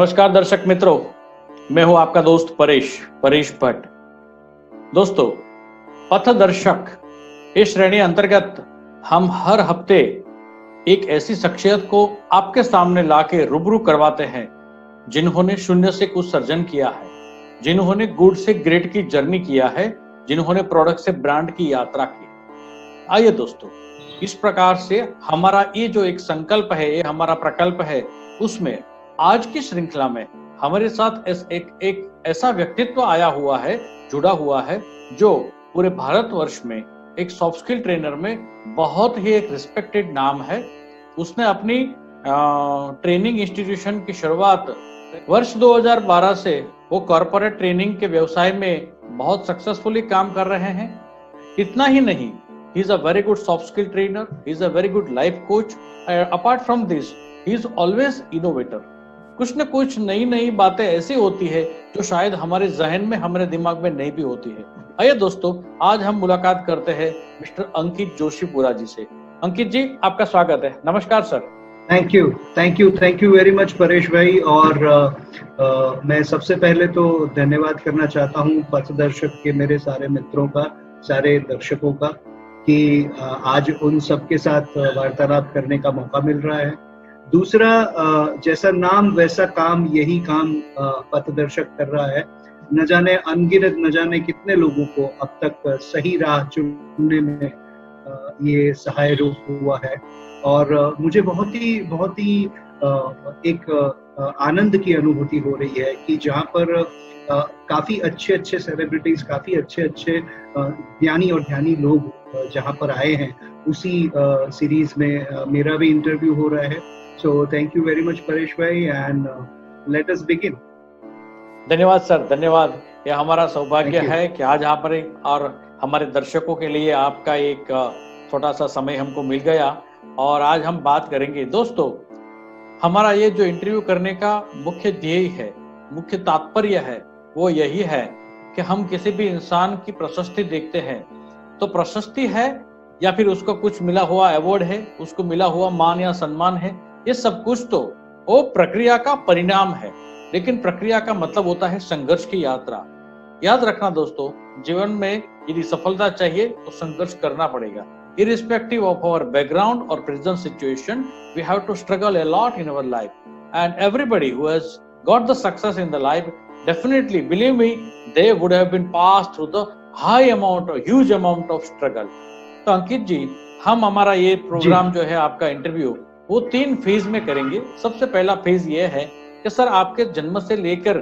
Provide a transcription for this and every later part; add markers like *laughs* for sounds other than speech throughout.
नमस्कार दर्शक मित्रों, मैं हूँ आपका दोस्त परेश परेश भट्ट। दोस्तों, पथदर्शक इस श्रेणी अंतर्गत हम हर हफ़्ते एक ऐसी शख्सियत को आपके सामने लाके रूबरू करवाते हैं, जिन्होंने शून्य से कुछ सर्जन किया है, जिन्होंने गुड से ग्रेट की जर्नी किया है, जिन्होंने प्रोडक्ट से ब्रांड की यात्रा की। आइए दोस्तों, इस प्रकार से हमारा ये जो एक संकल्प है, ये हमारा प्रकल्प है, उसमें आज की श्रृंखला में हमारे साथ एस, एक एक ऐसा व्यक्तित्व आया हुआ है जुड़ा हुआ है जो पूरे भारतवर्ष में एक सॉफ्ट स्किल ट्रेनर में बहुत ही एक रिस्पेक्टेड नाम है। उसने अपनी ट्रेनिंग इंस्टीट्यूशन की शुरुआत वर्ष 2012 से वो कॉरपोरेट ट्रेनिंग के व्यवसाय में बहुत सक्सेसफुली काम कर रहे हैं। इतना ही नहीं he is a very good soft skill trainer he is a very good life coach apart from this he is always innovator कुछ न कुछ नई नई बातें ऐसी होती है जो शायद हमारे जहन में हमारे दिमाग में नहीं भी होती है। आइए दोस्तों आज हम मुलाकात करते हैं मिस्टर अंकित जोशीपुरा जी से। अंकित जी आपका स्वागत है। नमस्कार sir. Thank you thank you thank you very much Paresh भाई। और आ, आ, मैं सबसे पहले तो धन्यवाद करना चाहता हूँ पथ दर्शक के मेरे सारे मित्रों का सारे दर्शकों का कि आज उन सबके साथ वार्तालाप करने का मौका मिल रहा है। दूसरा जैसा नाम वैसा काम, यही काम पथदर्शक कर रहा है। न जाने अनगिनत, न जाने कितने लोगों को अब तक सही राह चुनने में ये सहाय रूप हुआ है। और मुझे बहुत ही बहुत ही एक आनंद की अनुभूति हो रही है कि जहाँ पर काफ़ी अच्छे अच्छे सेलिब्रिटीज काफ़ी अच्छे अच्छे ज्ञानी और ध्यानी लोग जहाँ पर आए हैं, उसी सीरीज़ में मेरा भी इंटरव्यू हो रहा है। So thank you very much, Paresh bhai, and uh, let us begin. धन्यवाद सर धन्यवाद। यह हमारा सौभाग्य है कि आज एक और हमारे दर्शकों के लिए आपका एक छोटा सा समय हमको मिल गया। और आज हम बात करेंगे दोस्तों हमारा ये जो इंटरव्यू करने का मुख्य ध्येय है मुख्य तात्पर्य है वो यही है कि हम किसी भी इंसान की प्रशस्ति देखते हैं। तो प्रशस्ति है या फिर उसको कुछ मिला हुआ अवार्ड है उसको मिला हुआ मान या सम्मान है ये सब कुछ तो वो प्रक्रिया का परिणाम है। लेकिन प्रक्रिया का मतलब होता है संघर्ष की यात्रा। याद रखना दोस्तों जीवन में यदि सफलता चाहिए तो संघर्ष करना पड़ेगा। इरिस्पेक्टिव ऑफ़ आवर बैकग्राउंड और present situation we have to struggle a lot in our life and everybody who has got the success in the life definitely believe me they would have been pass through the high amount और huge amount of struggle तो अंकित जी हम हमारा ये programme जो है आपका interview वो तीन फ़ेज़ में करेंगे। सबसे पहला फ़ेज़ ये है कि, सर, आपके जन्म से लेकर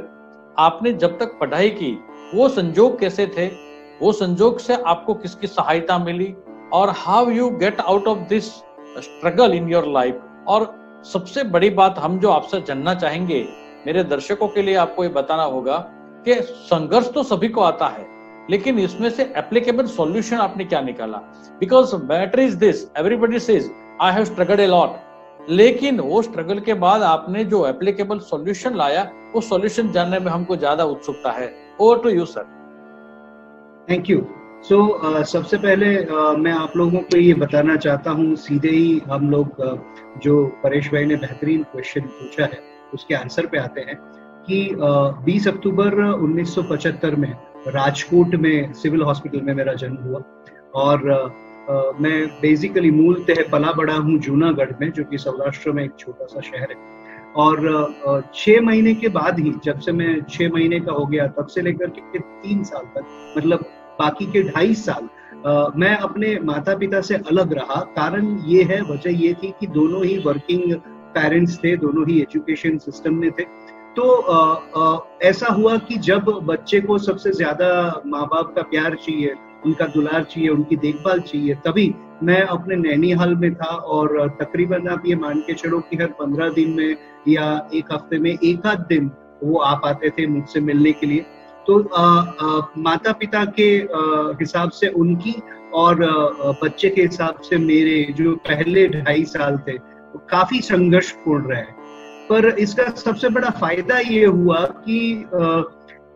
आपने जब तक पढ़ाई की, वो संजोग कैसे थे? वो संजोग से आपको किसकी सहायता मिली? और how you get out of this struggle in your life और सबसे बड़ी बात हम जो आपसे जानना चाहेंगे, मेरे दर्शकों के लिए आपको ये बताना होगा कि संघर्ष तो सभी को आता है, लेकिन इसमें से एप्लीकेबल सॉल्यूशन आपने क्या निकाला? Because matter is this everybody says I have struggled a lot लेकिन वो स्ट्रगल के बाद आपने जो एप्लीकेबल सॉल्यूशन लाया वो सॉल्यूशन जानने में हमको ज़्यादा उत्सुकता है। Over to you sir thank you so सबसे पहले uh, मैं आप लोगों को ये बताना चाहता हूँ सीधे ही हम लोग uh, जो परेश भाई ने बेहतरीन क्वेश्चन पूछा है उसके आंसर पे आते हैं कि uh, 20 अक्टूबर 1975 में राजकोट में सिविल हॉस्पिटल में मेरा जन्म हुआ और uh, मैं बेसिकली मूलतः पला बड़ा हूँ जूनागढ़ में जो कि सौराष्ट्र में एक छोटा सा शहर है। और छह महीने के बाद ही जब से मैं छह महीने का हो गया तब से लेकर के तीन साल तक मतलब बाकी के ढाई साल Uh, मैं अपने माता पिता से अलग रहा। कारण ये है वजह ये थी कि दोनों ही वर्किंग पेरेंट्स थे दोनों ही एजुकेशन सिस्टम में थे। तो आ, आ, ऐसा हुआ कि जब बच्चे को सबसे ज़्यादा माँ बाप का प्यार चाहिए उनका दुलार चाहिए उनकी देखभाल चाहिए। तभी मैं अपने नैनीहाल में था और तकरीबन आप ये मान के चलो कि हर पंद्रह दिन में या एक हफ़्ते में एक आध दिन वो आ पाते थे मुझसे मिलने के लिए। तो आ, आ, माता पिता के हिसाब से उनकी और आ, बच्चे के हिसाब से मेरे जो पहले ढाई साल थे वो काफ़ी संघर्षपूर्ण रहे। पर इसका सबसे बड़ा फ़ायदा ये हुआ कि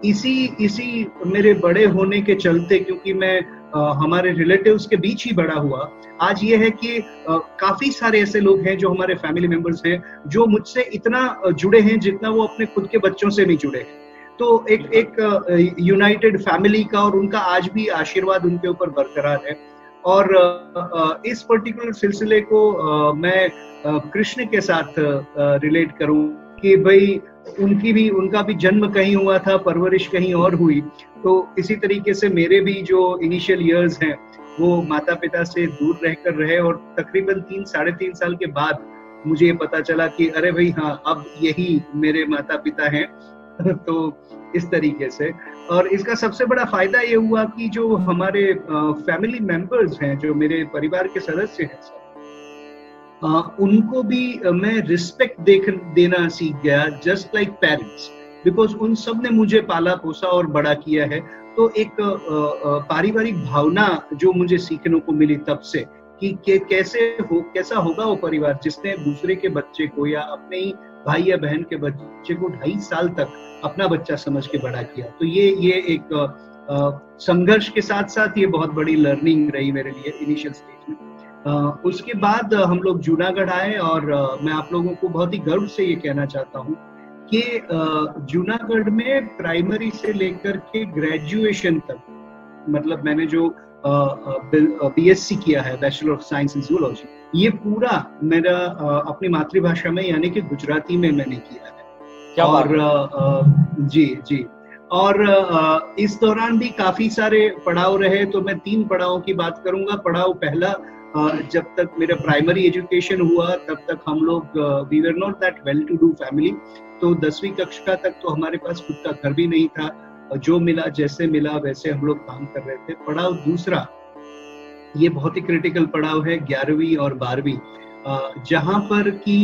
इसी इसी मेरे बड़े होने के चलते क्योंकि मैं आ, हमारे रिलेटिव्स के बीच ही बड़ा हुआ आज ये है कि आ, काफ़ी सारे ऐसे लोग हैं जो हमारे फैमिली मेंबर्स हैं जो मुझसे इतना जुड़े हैं जितना वो अपने खुद के बच्चों से नहीं जुड़े हैं। तो एक एक यूनाइटेड फैमिली का और उनका आज भी आशीर्वाद उनके ऊपर बरकरार है। और इस पर्टिकुलर सिलसिले को मैं कृष्ण के साथ रिलेट करूँ। कि भाई उनकी भी, उनका भी जन्म कहीं हुआ था, परवरिश कहीं और हुई। तो इसी तरीके से मेरे भी जो इनिशियल इयर्स हैं, वो माता पिता से दूर रहकर रहे और तकरीबन तीन, साढ़े तीन साल के बाद मुझे ये पता चला कि अरे भाई हाँ अब यही मेरे माता पिता हैं। *laughs* तो इस तरीके से। और इसका सबसे बड़ा फ़ायदा ये हुआ कि जो हमारे फैमिली मेंबर्स हैं, जो मेरे परिवार के सदस्य हैं उनको भी मैं रिस्पेक्ट देख, देना सीख गया जस्ट लाइक पेरेंट्स बिकॉज़ उन सबने मुझे पाला पोसा और बड़ा किया है. तो एक पारिवारिक भावना जो मुझे सीखने को मिली तब से, कि कैसे हो, कैसा होगा वो परिवार जिसने दूसरे के बच्चे को या अपने ही भाई या बहन के बच्चे को ढाई साल तक अपना बच्चा समझ के बड़ा किया. तो ये ये एक संघर्ष के साथ साथ ये बहुत बड़ी लर्निंग रही मेरे लिए इनिशियल स्टेज में. उसके बाद हम लोग जूनागढ़ आए और मैं आप लोगों को बहुत ही गर्व से ये कहना चाहता हूँ कि जूनागढ़ में प्राइमरी से लेकर के ग्रेजुएशन तक मतलब मैंने जो बीएससी किया है bachelor of science in zoology ये पूरा मेरा अपनी मातृभाषा में यानी कि गुजराती में मैंने किया है। क्या और आ, जी जी। और इस दौरान भी काफ़ी सारे पड़ाव रहे तो मैं तीन पड़ावों की बात करूँगा। पड़ाव पहला जब तक मेरा प्राइमरी एजुकेशन हुआ, तब तक हम लोग we were not that well to do family तो दसवीं कक्षा तक तो हमारे पास खुद का घर भी नहीं था। जो मिला, जैसे मिला, वैसे हम लोग काम कर रहे थे। पड़ाव दूसरा, ये बहुत ही क्रिटिकल पड़ाव है, ग्यारहवीं और बारहवीं। जहाँ पर कि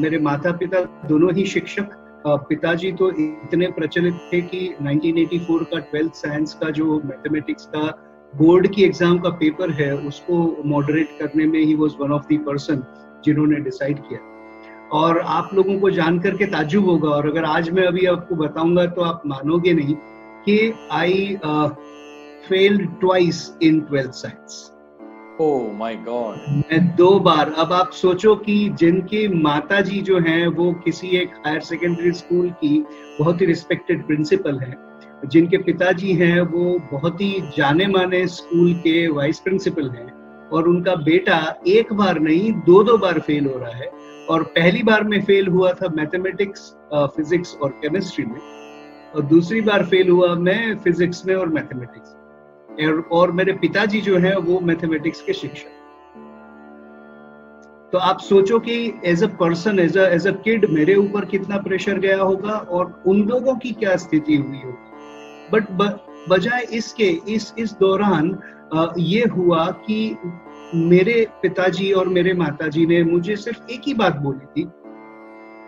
मेरे माता पिता दोनों ही शिक्षक पिताजी तो इतने प्रचलित थे कि 1984 का ट्वेल्थ साइंस का, जो मैथमेटिक्स का बोर्ड की एग्ज़ाम का पेपर है उसको मॉडरेट करने में he was one of the person जिन्होंने डिसाइड किया। और आप लोगों को जानकर के ताजुब होगा और अगर आज मैं अभी आपको बताऊँगा तो आप मानोगे नहीं कि I failed twice in twelfth science oh my god मैं दो बार अब आप सोचो कि जिनके माता जी जो हैं वो किसी एक हायर सेकेंडरी स्कूल की बहुत ही रिस्पेक्टेड प्रिंसिपल है जिनके पिताजी हैं, वो बहुत ही जाने माने स्कूल के वाइस प्रिंसिपल हैं और उनका बेटा एक बार नहीं दो दो बार फेल हो रहा है और पहली बार में फेल हुआ था मैथमेटिक्स फिजिक्स और केमिस्ट्री में और दूसरी बार फेल हुआ मैं फिजिक्स में और मैथमेटिक्स और मेरे पिताजी जो है, वो मैथमेटिक्स के शिक्षक। तो आप सोचो कि as a person as as a kid मेरे ऊपर कितना प्रेशर गया होगा और उन लोगों की क्या स्थिति हुई होगी? बट बजाय इसके इस इस दौरान ये हुआ कि मेरे पिताजी और मेरे माताजी ने मुझे सिर्फ़ एक ही बात बोली थी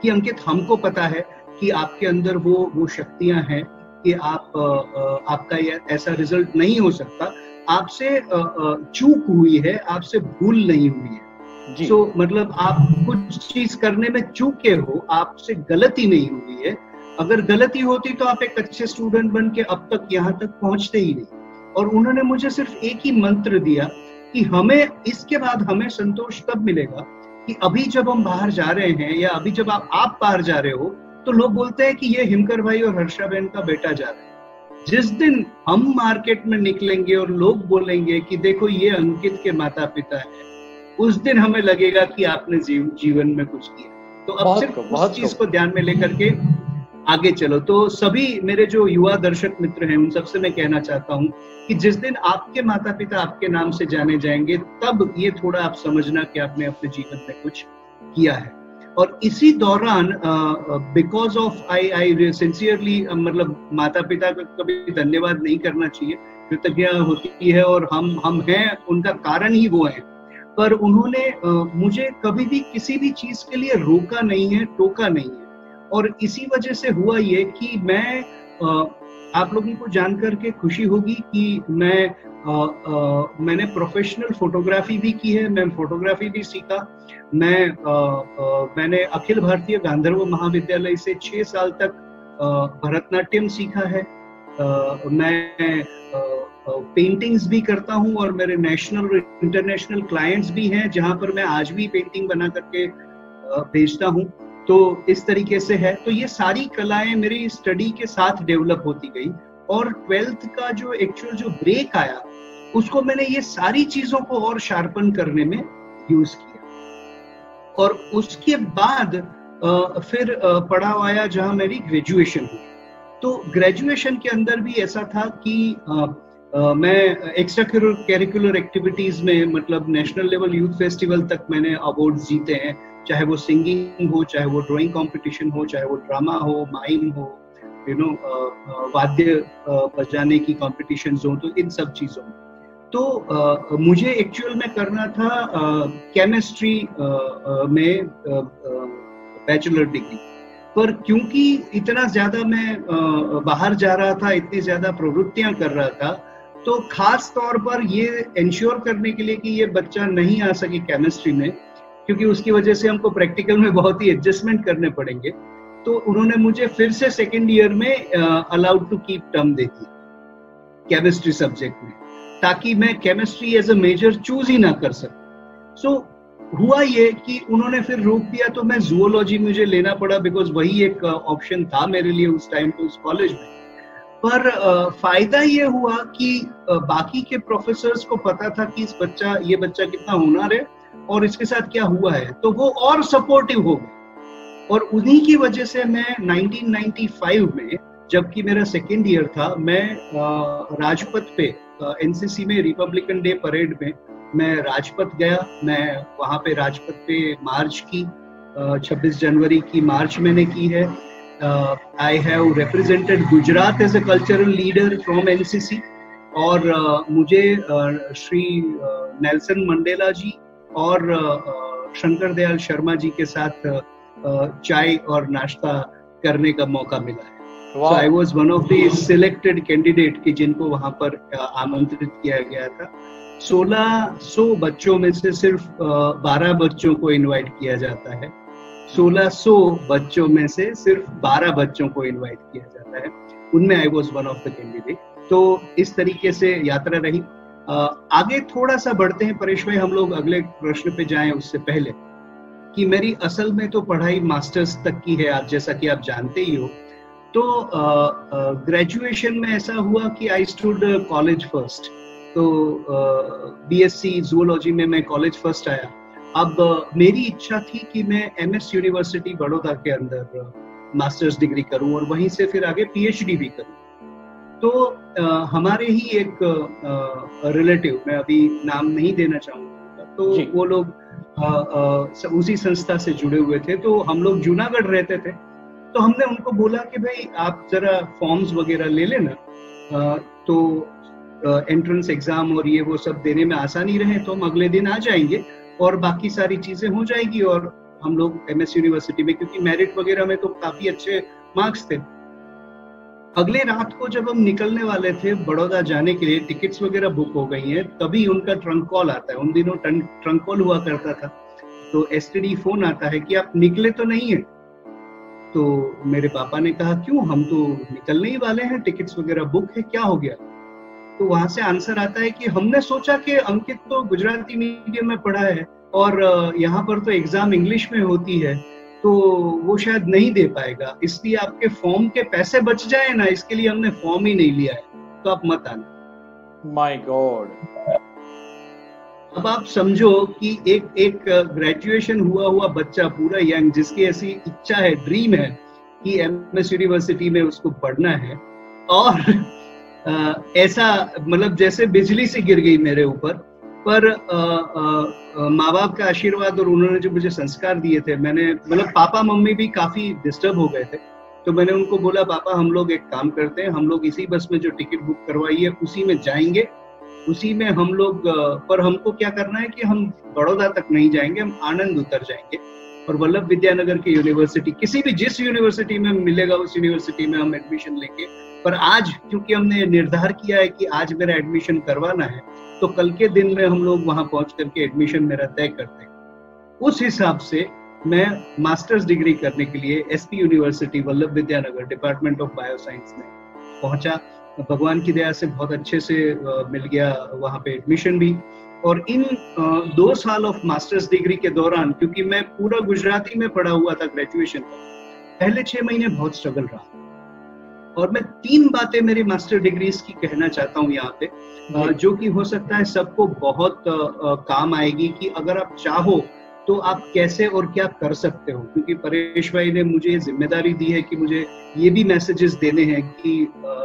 कि अंकित हमको पता है कि आपके अंदर वो वो शक्तियाँ हैं कि आप आपका ये ऐसा रिज़ल्ट नहीं हो सकता आपसे चूक हुई है आपसे भूल नहीं हुई है तो so, मतलब आप कुछ चीज़ करने में चूके हो आपसे गलती नहीं हुई है अगर गलती होती तो आप एक अच्छे स्टूडेंट बन के अब तक यहाँ तक पहुँचते ही नहीं। और उन्होंने मुझे सिर्फ़ एक ही मंत्र दिया कि हमें इसके बाद हमें संतोष तब मिलेगा कि अभी जब हम बाहर जा रहे हैं या अभी जब आप आप बाहर जा रहे हो तो लोग बोलते हैं कि ये हिमकर भाई और हर्षा बहन का बेटा जा रहा है। जिस दिन हम मार्केट में निकलेंगे और लोग बोलेंगे कि देखो ये अंकित के माता पिता है उस दिन हमें लगेगा कि आपने जीव, जीवन में कुछ किया। तो अब सिर्फ़ उस चीज़ को ध्यान में लेकर के आगे चलो। तो सभी मेरे जो युवा दर्शक मित्र हैं उन सबसे मैं कहना चाहता हूँ कि जिस दिन आपके माता पिता आपके नाम से जाने जाएँगे तब ये थोड़ा आप समझना कि आपने अपने जीवन में कुछ किया है। और इसी दौरान because of I I sincerely मतलब माता पिता का कभी धन्यवाद नहीं करना चाहिए। कृतज्ञता होती है और हम हम हैं उनका कारण ही वो है। पर उन्होंने uh, मुझे कभी भी किसी भी चीज़ के लिए रोका नहीं है टोका नहीं है। और इसी वजह से हुआ ये कि मैं आप लोगों को जानकर के खुशी होगी कि मैं आ, आ, मैंने प्रोफेशनल फोटोग्राफी भी की है मैं फोटोग्राफी भी सीखा। मैं आ, आ, मैंने अखिल भारतीय गांधर्व महाविद्यालय से छह साल तक भरतनाट्यम सीखा है। आ, मैं पेंटिंग्स भी करता हूँ और मेरे नेशनल इंटरनेशनल क्लाइंट्स भी हैं जहाँ पर मैं आज भी पेंटिंग बना करके भेजता हूँ। तो इस तरीके से है। तो ये सारी कलाएँ मेरी स्टडी के साथ डेवलप होती गई और ट्वेल्थ का जो एक्चुअल जो ब्रेक आया, उसको मैंने ये सारी चीज़ों को और शार्पन करने में यूज़ किया। और उसके बाद फिर पढ़ाव आया जहाँ मेरी ग्रेजुएशन हुई। तो ग्रेजुएशन के अंदर भी ऐसा था कि मैं एक्स्ट्रा कैरिकुलर एक्टिविटीज़ में मतलब नेशनल लेवल यूथ फेस्टिवल तक मैंने अवार्ड जीते हैं। चाहे वो सिंगिंग हो चाहे वो ड्राइंग कंपटीशन हो चाहे वो ड्रामा हो माइम हो यू नो वाद्य बजाने की कॉम्पिटिशन हो तो इन सब चीज़ों में। तो uh, मुझे एक्चुअल में करना था केमिस्ट्री में बैचलर डिग्री पर क्योंकि इतना ज़्यादा मैं बाहर जा रहा था इतनी ज़्यादा प्रवृत्तियाँ कर रहा था तो खास तौर पर ये इंश्योर करने के लिए कि ये बच्चा नहीं आ सके केमिस्ट्री में क्योंकि उसकी वजह से हमको प्रैक्टिकल में बहुत ही एडजस्टमेंट करने पड़ेंगे। तो उन्होंने मुझे फिर से सेकेंड ईयर में अलाउड टू कीप टर्म दे दी केमिस्ट्री सब्जेक्ट में ताकि मैं chemistry as a major choose ही ना कर सकूँ। सो so, हुआ ये कि उन्होंने फिर रोक दिया तो मैं जूलॉजी मुझे लेना पड़ा बिकॉज़ वही एक ऑप्शन था मेरे लिए उस टाइम पे उस कॉलेज में। पर फ़ायदा ये हुआ कि बाकी के प्रोफेसर्स को पता था कि इस बच्चा ये बच्चा कितना हुनर है और इसके साथ क्या हुआ है तो वो और सपोर्टिव हो गए। और उन्हीं की वजह से मैं 1995 में जबकि मेरा सेकेंड ईयर था मैं राजपथ पे एनसीसी में रिपब्लिकन डे परेड में मैं राजपथ गया। मैं वहाँ पे राजपथ पे मार्च की 26 जनवरी की मार्च मैंने की है। I have represented Gujarat as a cultural leader from NCC और uh, मुझे uh, Shri Nelson Mandela ji और शंकर दयाल शर्मा जी के साथ चाय और नाश्ता करने का मौका मिला है। So I was one of the selected candidate कि जिनको वहाँ पर आमंत्रित किया गया था। 1600 सो बच्चों में से सिर्फ़ 12 बच्चों को इनवाइट किया जाता है। 1600 सो बच्चों में से सिर्फ़ 12 बच्चों को इनवाइट किया जाता है। उनमें I was one of the candidate तो इस तरीके से यात्रा रही। आगे थोड़ा सा बढ़ते हैं, परेश भाई, हम लोग अगले प्रश्न पे जाएँ उससे पहले कि मेरी असल में तो पढ़ाई मास्टर्स तक की है आप, जैसा कि आप जानते ही हो। तो ग्रेजुएशन में ऐसा हुआ कि आई स्टूड कॉलेज फ़र्स्ट तो बी बीएससी जूलॉजी में मैं कॉलेज फ़र्स्ट आया। अब मेरी इच्छा थी कि मैं एमएस यूनिवर्सिटी बड़ौदा के अंदर मास्टर्स डिग्री करूँ और वहीं से फिर आगे पीएचडी भी करूँ। तो आ, हमारे ही एक रिलेटिव मैं अभी नाम नहीं देना चाहूँगा। तो वो लोग आ, आ, उसी संस्था से जुड़े हुए थे। तो हम लोग जूनागढ़ रहते थे। तो हमने उनको बोला कि भाई आप जरा फॉर्म्स वगैरह ले लेना। तो एंट्रेंस एग्ज़ाम और ये वो सब देने में आसानी रहे तो हम अगले दिन आ जाएँगे और बाकी सारी चीज़ें हो जाएगी और हम लोग एमएस यूनिवर्सिटी में क्योंकि मेरिट वगैरह में तो काफ़ी अच्छे मार्क्स थे। अगले रात को जब हम निकलने वाले थे बड़ौदा जाने के लिए, टिकट्स वगैरह बुक हो गई हैं, तभी उनका ट्रंक कॉल आता है। उन दिनों ट्रंक कॉल हुआ करता था। तो एसटीडी फ़ोन आता है कि आप निकले तो नहीं है। तो मेरे पापा ने कहा, क्यों? हम तो निकलने ही वाले हैं, टिकट्स वगैरह बुक है, क्या हो गया? तो वहाँ से आंसर आता है कि हमने सोचा कि अंकित तो गुजराती मीडियम में पढ़ा है और यहाँ पर तो एग्ज़ाम इंग्लिश में होती है। तो वो शायद नहीं दे पाएगा। इसलिए आपके फॉर्म के पैसे बच जाए ना इसके लिए हमने फॉर्म ही नहीं लिया है। तो आप मत आना। माय गॉड अब आप समझो कि एक एक ग्रेजुएशन हुआ हुआ बच्चा पूरा यंग जिसकी ऐसी इच्छा है ड्रीम है कि एमएस यूनिवर्सिटी में उसको पढ़ना है। और आ, ऐसा मतलब जैसे बिजली से गिर गई मेरे ऊपर पर माँ बाप का आशीर्वाद और उन्होंने जो मुझे संस्कार दिए थे, मैंने मतलब पापा मम्मी भी काफ़ी डिस्टर्ब हो गए थे। तो मैंने उनको बोला, पापा, हम लोग एक काम करते हैं, हम लोग इसी बस में जो टिकट बुक करवाई है, उसी में जाएँगे। उसी में हम लोग पर हमको क्या करना है कि हम बड़ौदा तक नहीं जाएँगे, हम आनंद उतर जाएँगे। और वल्लभ विद्यानगर की यूनिवर्सिटी किसी भी, जिस यूनिवर्सिटी में मिलेगा, उस यूनिवर्सिटी में हम एडमिशन लेंगे। पर आज, क्योंकि हमने निर्धार किया है कि आज मेरा एडमिशन करवाना है तो कल के दिन में हम लोग वहाँ पहुँच करके एडमिशन मेरा तय करते उस हिसाब से मैं मास्टर्स डिग्री करने के लिए SP university Vallabh Vidyanagar department of bioscience में पहुँचा। भगवान की दया से बहुत अच्छे से मिल गया वहाँ पे एडमिशन भी। और इन दो साल ऑफ़ मास्टर्स डिग्री के दौरान, क्योंकि मैं पूरा गुजराती में पढ़ा हुआ था ग्रेजुएशन पहले छह महीने बहुत स्ट्रगल रहा। और मैं तीन बातें मेरी मास्टर डिग्रीज की कहना चाहता हूँ यहाँ पे। जो। कि हो सकता है सबको बहुत काम आएगी कि अगर आप चाहो तो आप कैसे और क्या कर सकते हो? क्योंकि परेश भाई ने मुझे ये ज़िम्मेदारी दी है कि मुझे ये भी मैसेजेस देने हैं कि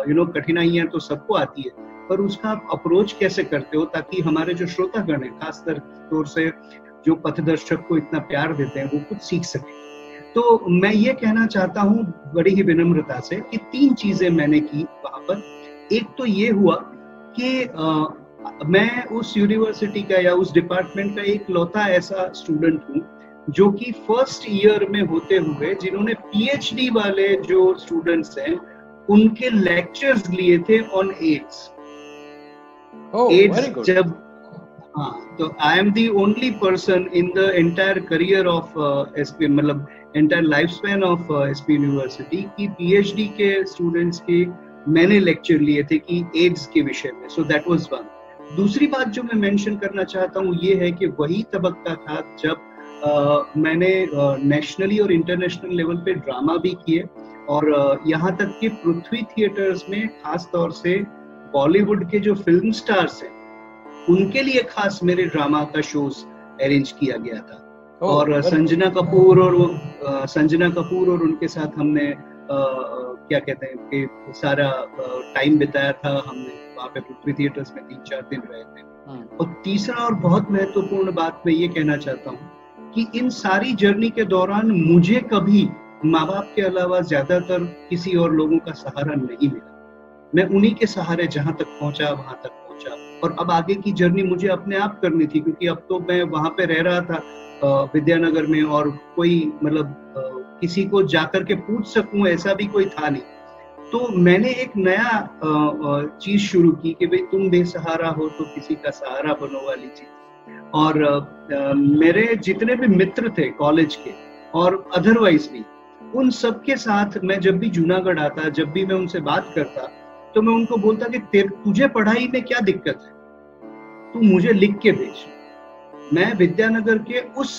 यू नो कठिनाइयाँ तो सबको आती है पर उसका आप अप्रोच कैसे करते हो ताकि हमारे जो श्रोतागण है खास तौर से जो पथदर्शक को इतना प्यार देते हैं वो कुछ सीख सके? तो मैं ये कहना चाहता हूँ बड़ी ही विनम्रता से कि तीन चीज़ें मैंने की वहाँ पर। एक तो ये हुआ कि आ, मैं उस यूनिवर्सिटी का या उस डिपार्टमेंट का एक लौता ऐसा स्टूडेंट हूँ जो कि फ़र्स्ट ईयर में होते हुए जिन्होंने पीएचडी वाले जो स्टूडेंट्स हैं उनके लेक्चर्स लिए थे ऑन एड्स एड्स जब हाँ तो I am the only person in the entire career of SP मतलब entire life span of S P university की पीएचडी के स्टूडेंट्स के मैंने लेक्चर लिए थे कि एड्स के विषय में सो दैट वाज वन दूसरी बात जो मैं मेंशन करना चाहता हूँ ये है कि वही तबक्का था जब आ, मैंने नेशनली uh, और इंटरनेशनल लेवल पे ड्रामा भी किए और uh, यहाँ तक कि पृथ्वी थिएटर्स में खास तौर से बॉलीवुड के जो फ़िल्म स्टार्स हैं उनके लिए खास मेरे ड्रामा का शोज़ अरेंज किया गया था। और संजना कपूर और वो संजना कपूर और उनके साथ हमने आ, क्या कहते हैं कि सारा टाइम बिताया था। हमने वहाँ पे पृथ्वी थिएटर्स में तीन चार दिन रहे थे। हाँ। और तीसरा और बहुत महत्वपूर्ण बात मैं ये कहना चाहता हूँ कि इन सारी जर्नी के दौरान मुझे कभी माँ बाप के अलावा ज़्यादातर किसी और लोगों का सहारा नहीं मिला। मैं उन्हीं के सहारे जहाँ तक पहुँचा वहाँ तक पहुँचा। और अब आगे की जर्नी मुझे अपने आप करनी थी क्योंकि अब तो मैं वहाँ पे रह रहा था। विद्यानगर में और कोई मतलब किसी को जाकर के पूछ सकूँ, ऐसा भी कोई था नहीं। तो मैंने एक नया चीज़ शुरू की कि भाई तुम बेसहारा हो तो किसी का सहारा बनो वाली चीज़। और मेरे जितने भी मित्र थे कॉलेज के और अदरवाइज़ भी, उन सबके साथ मैं जब भी जूनागढ़ आता, जब भी मैं उनसे बात करता तो मैं उनको बोलता कि तुझे पढ़ाई में क्या दिक्कत है? तू मुझे लिख के भेज। मैं विद्यानगर के उस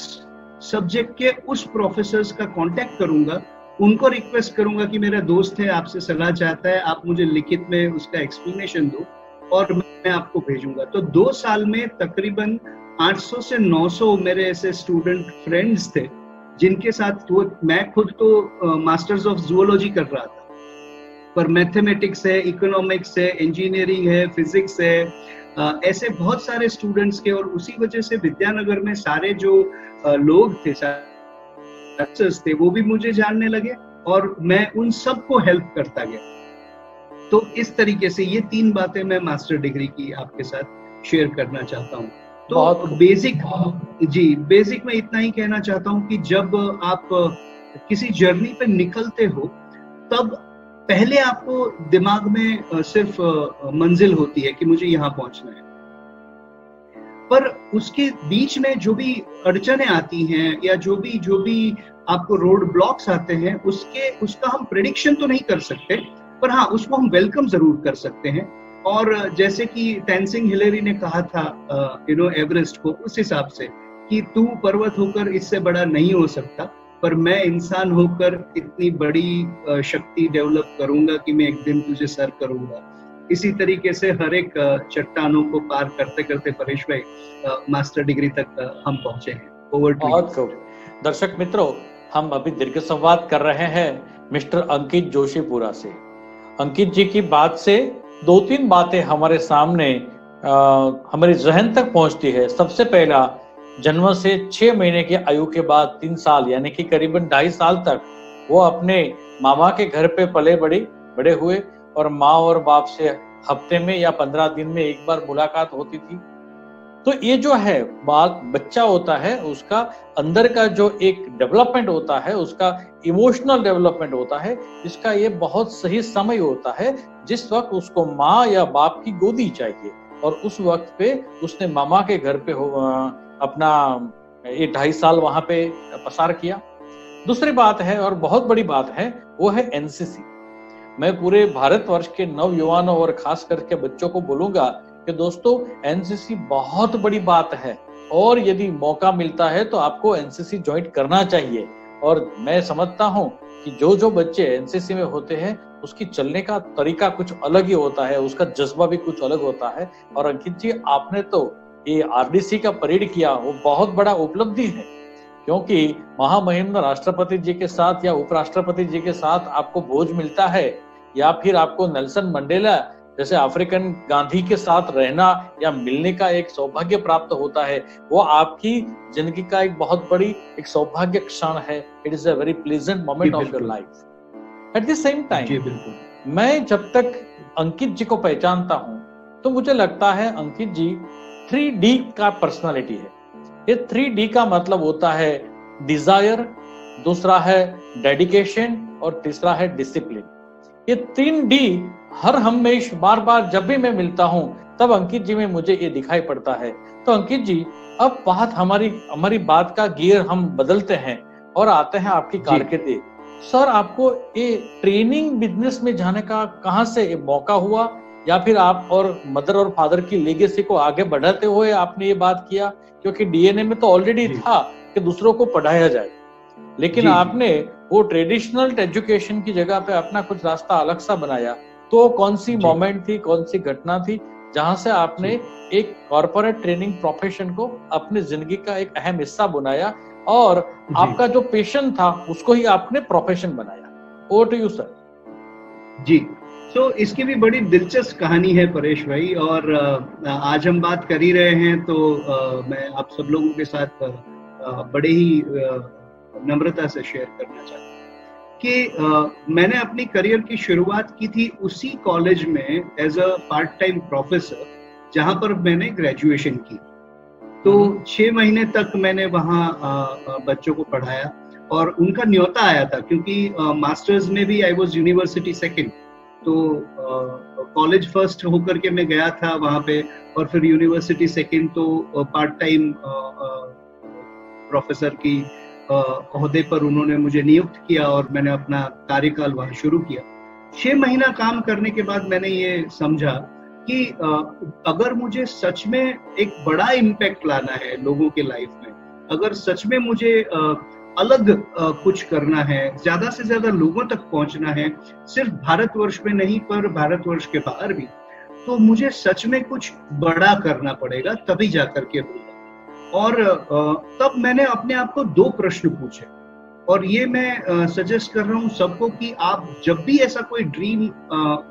सब्जेक्ट के उस प्रोफेसर का कांटेक्ट करूँगा, उनको रिक्वेस्ट करूँगा कि मेरा दोस्त है, आपसे सलाह चाहता है, आप मुझे लिखित में उसका एक्सप्लेनेशन दो और मैं आपको भेजूँगा। तो दो साल में तकरीबन 800 से 900 मेरे ऐसे स्टूडेंट फ्रेंड्स थे, जिनके साथ वो, मैं खुद तो मास्टर्स ऑफ़ जुओलॉजी कर रहा था। पर मैथमेटिक्स है इकोनॉमिक्स है इंजीनियरिंग है फिजिक्स है ऐसे बहुत सारे स्टूडेंट्स के और उसी वजह से विद्यानगर में सारे जो लोग थे थे वो भी मुझे जानने लगे और मैं उन सबको हेल्प करता गया। तो इस तरीके से ये तीन बातें मैं मास्टर डिग्री की आपके साथ शेयर करना चाहता हूँ। तो बेसिक जी बेसिक में इतना ही कहना चाहता हूँ कि जब आप किसी जर्नी पे निकलते हो तब पहले आपको दिमाग में सिर्फ़ मंजिल होती है कि मुझे यहाँ पहुँचना है। पर उसके बीच में जो भी अड़चने आती हैं या जो भी जो भी आपको रोड ब्लॉक्स आते हैं, उसके, उसका हम प्रिडिक्शन तो नहीं कर सकते, पर हाँ उसको हम वेलकम ज़रूर कर सकते हैं। और जैसे कि टेंसिंग हिलेरी ने कहा था यू नो एवरेस्ट को, उस हिसाब से कि तू पर्वत होकर इससे बड़ा नहीं हो सकता। पर मैं इंसान होकर इतनी बड़ी शक्ति डेवलप करूँगा कि मैं एक दिन तुझे सर करूँगा। इसी तरीके से हर एक चट्टानों को पार करते करते परेश भाई मास्टर डिग्री तक हम पहुँचे हैं। ओवर बहुत दर्शक मित्रों हम अभी दीर्घ संवाद कर रहे हैं मिस्टर अंकित जोशीपुरा से। अंकित जी की बात से दो तीन बातें हमारे सामने आ, हमारे जहन तक पहुँचती है। सबसे पहला जन्म से छह महीने की आयु के बाद तीन साल, यानी कि करीबन ढाई साल तक, वो अपने मामा के घर पे पले बड़े बड़े हुए और माँ और बाप से हफ़्ते में या पंद्रह दिन में एक बार मुलाकात होती थी। तो ये जो है, बाल बच्चा होता है, उसका अंदर का जो एक डेवलपमेंट होता है, उसका इमोशनल डेवलपमेंट होता है, इसका ये बहुत सही समय होता है, जिस वक्त उसको माँ या बाप की गोदी चाहिए और उस वक्त पे उसने मामा के घर पे अपना ये ढाई साल वहाँ पे पसार किया। दूसरी बात है और बहुत बड़ी बात है, वो है एनसीसी मैं पूरे भारतवर्ष के नव युवाओं और खास करके बच्चों को बोलूँगा कि दोस्तों एनसीसी बहुत बड़ी बात है और यदि मौका मिलता है तो आपको एनसीसी ज्वाइन करना चाहिए। और मैं समझता हूँ कि जो जो बच्चे एनसीसी में होते हैं, उसकी चलने का तरीका कुछ अलग ही होता है, उसका जज्बा भी कुछ अलग होता है। और अंकित जी, आपने तो ये आरडीसी का परेड किया वो बहुत बड़ा उपलब्धि है। क्योंकि महामहिम राष्ट्रपति जी के साथ या उपराष्ट्रपति जी के साथ आपको भोज मिलता है या फिर आपको नेल्सन मंडेला जैसे अफ्रीकन गांधी के साथ रहना या मिलने का एक सौभाग्य प्राप्त होता है वो आपकी ज़िंदगी का एक बहुत बड़ी एक सौभाग्य क्षण है। It is a very pleasant moment of your life at the same time मैं जब तक अंकित जी को पहचानता हूँ तो मुझे लगता है अंकित जी थ्री डी का पर्सनालिटी है। ये थ्री डी का मतलब होता है डिज़ायर दूसरा है डेडिकेशन और तीसरा है डिसिप्लिन ये तीन डी हर हमेश बार बार जब भी मैं मिलता हूँ तब अंकित जी में मुझे ये दिखाई पड़ता है। तो अंकित जी अब बात हमारी हमारी बात का गियर हम बदलते हैं और आते हैं आपकी कारकिर्दी सर आपको ये ट्रेनिंग बिज़नेस में जाने का कहाँ से मौका हुआ? या फिर आप और मदर और फादर की लेगेसी को आगे बढ़ाते हुए आपने ये बात किया क्योंकि डीएनए में तो ऑलरेडी था कि दूसरों को पढ़ाया जाए। लेकिन आपने वो ट्रेडिशनल एजुकेशन की जगह पे अपना कुछ रास्ता अलग सा बनाया। तो कौन सी मोमेंट थी कौन सी घटना थी जहाँ से आपने एक कॉरपोरेट ट्रेनिंग प्रोफेशन को अपनी ज़िंदगी का एक अहम हिस्सा बनाया और आपका जो पेशन था उसको ही आपने प्रोफेशन बनाया। Over to you sir ji. तो इसकी भी बड़ी दिलचस्प कहानी है परेश भाई और आज हम बात कर ही रहे हैं तो मैं आप सब लोगों के साथ बड़े ही नम्रता से शेयर करना चाहता हूँ कि मैंने अपनी करियर की शुरुआत की थी उसी कॉलेज में as a part time professor जहाँ पर मैंने ग्रेजुएशन की तो हम्म। छह महीने तक मैंने वहाँ बच्चों को पढ़ाया और उनका न्योता आया था क्योंकि मास्टर्स में भी आई वॉज़ यूनिवर्सिटी सेकेंड तो कॉलेज फ़र्स्ट होकर के मैं गया था वहाँ पे और फिर यूनिवर्सिटी सेकेंड तो पार्ट टाइम प्रोफेसर की अहदे पर उन्होंने मुझे नियुक्त किया और मैंने अपना कार्यकाल वहाँ शुरू किया। छह महीना काम करने के बाद मैंने ये समझा कि अगर मुझे सच में एक बड़ा इम्पैक्ट लाना है लोगों के लाइफ में, अगर सच में मुझे अलग कुछ करना है, ज़्यादा से ज़्यादा लोगों तक पहुँचना है, सिर्फ़ भारतवर्ष में नहीं, पर भारतवर्ष के बाहर भी। तो मुझे सच में कुछ बड़ा करना पड़ेगा, तभी जाकर के होगा। और तब मैंने अपने आप को दो प्रश्न पूछे। और ये मैं सजेस्ट कर रहा हूँ सबको कि आप जब भी ऐसा कोई ड्रीम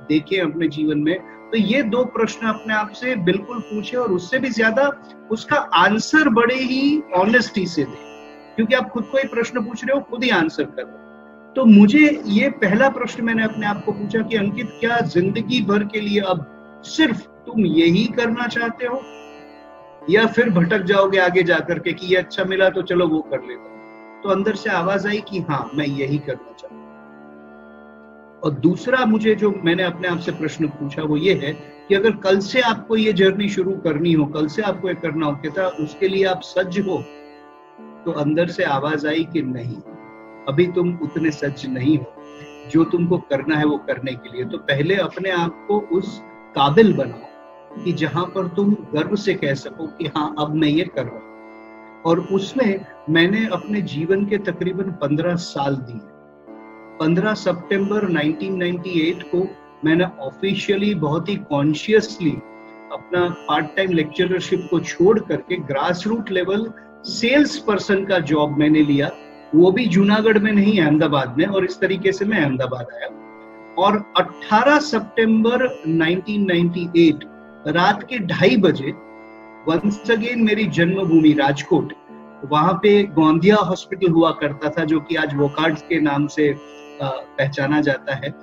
देखें अपने जीवन में तो ये दो प्रश्न अपने आप से बिल्कुल पूछे और उससे भी ज़्यादा उसका आंसर बड़े ही ऑनेस्टी से दें। क्योंकि आप खुद को ही प्रश्न पूछ रहे हो, खुद ही आंसर कर रहे हो। तो मुझे ये पहला प्रश्न मैंने अपने आप को पूछा कि अंकित, क्या ज़िंदगी भर के लिए अब सिर्फ़ तुम यही करना चाहते हो? या फिर भटक जाओगे आगे जाकर के कि ये अच्छा मिला तो चलो वो कर लेता तो अंदर से आवाज़ आई कि हाँ मैं यही करना चाहता और दूसरा मुझे जो मैंने अपने आप से प्रश्न पूछा वो ये है कि अगर कल से आपको ये जर्नी शुरू करनी हो, कल से आपको ये करना हो क्या उसके लिए आप सज्ज हो तो अंदर से आवाज़ आई कि नहीं, अभी तुम उतने सज्ज नहीं हो। जो तुमको करना है वो करने के लिए। तो पहले अपने आप को उस काबिल बनाओ कि जहाँ पर तुम गर्व से कह सको कि हाँ अब मैं ये कर रहा हूँ। और उसमें मैंने अपने जीवन के तकरीबन पंद्रह साल दिए। पंद्रह सितंबर 1998 को मैंने ऑफिशियली बहुत ही कॉन्शियसली अपना पार्ट टाइम लेक्चरशिप को छोड़ करके grass root level sales person का जॉब मैंने लिया। वो भी जूनागढ़ में नहीं, अहमदाबाद में, और इस तरीके से मैं अहमदाबाद आया। और 18 सितंबर 1998 रात के ढाई बजे वंस अगेन मेरी जन्मभूमि राजकोट, वहाँ पे गोंदिया हॉस्पिटल हुआ करता था, जो कि आज वोकार्ड के नाम से पहचाना जाता है।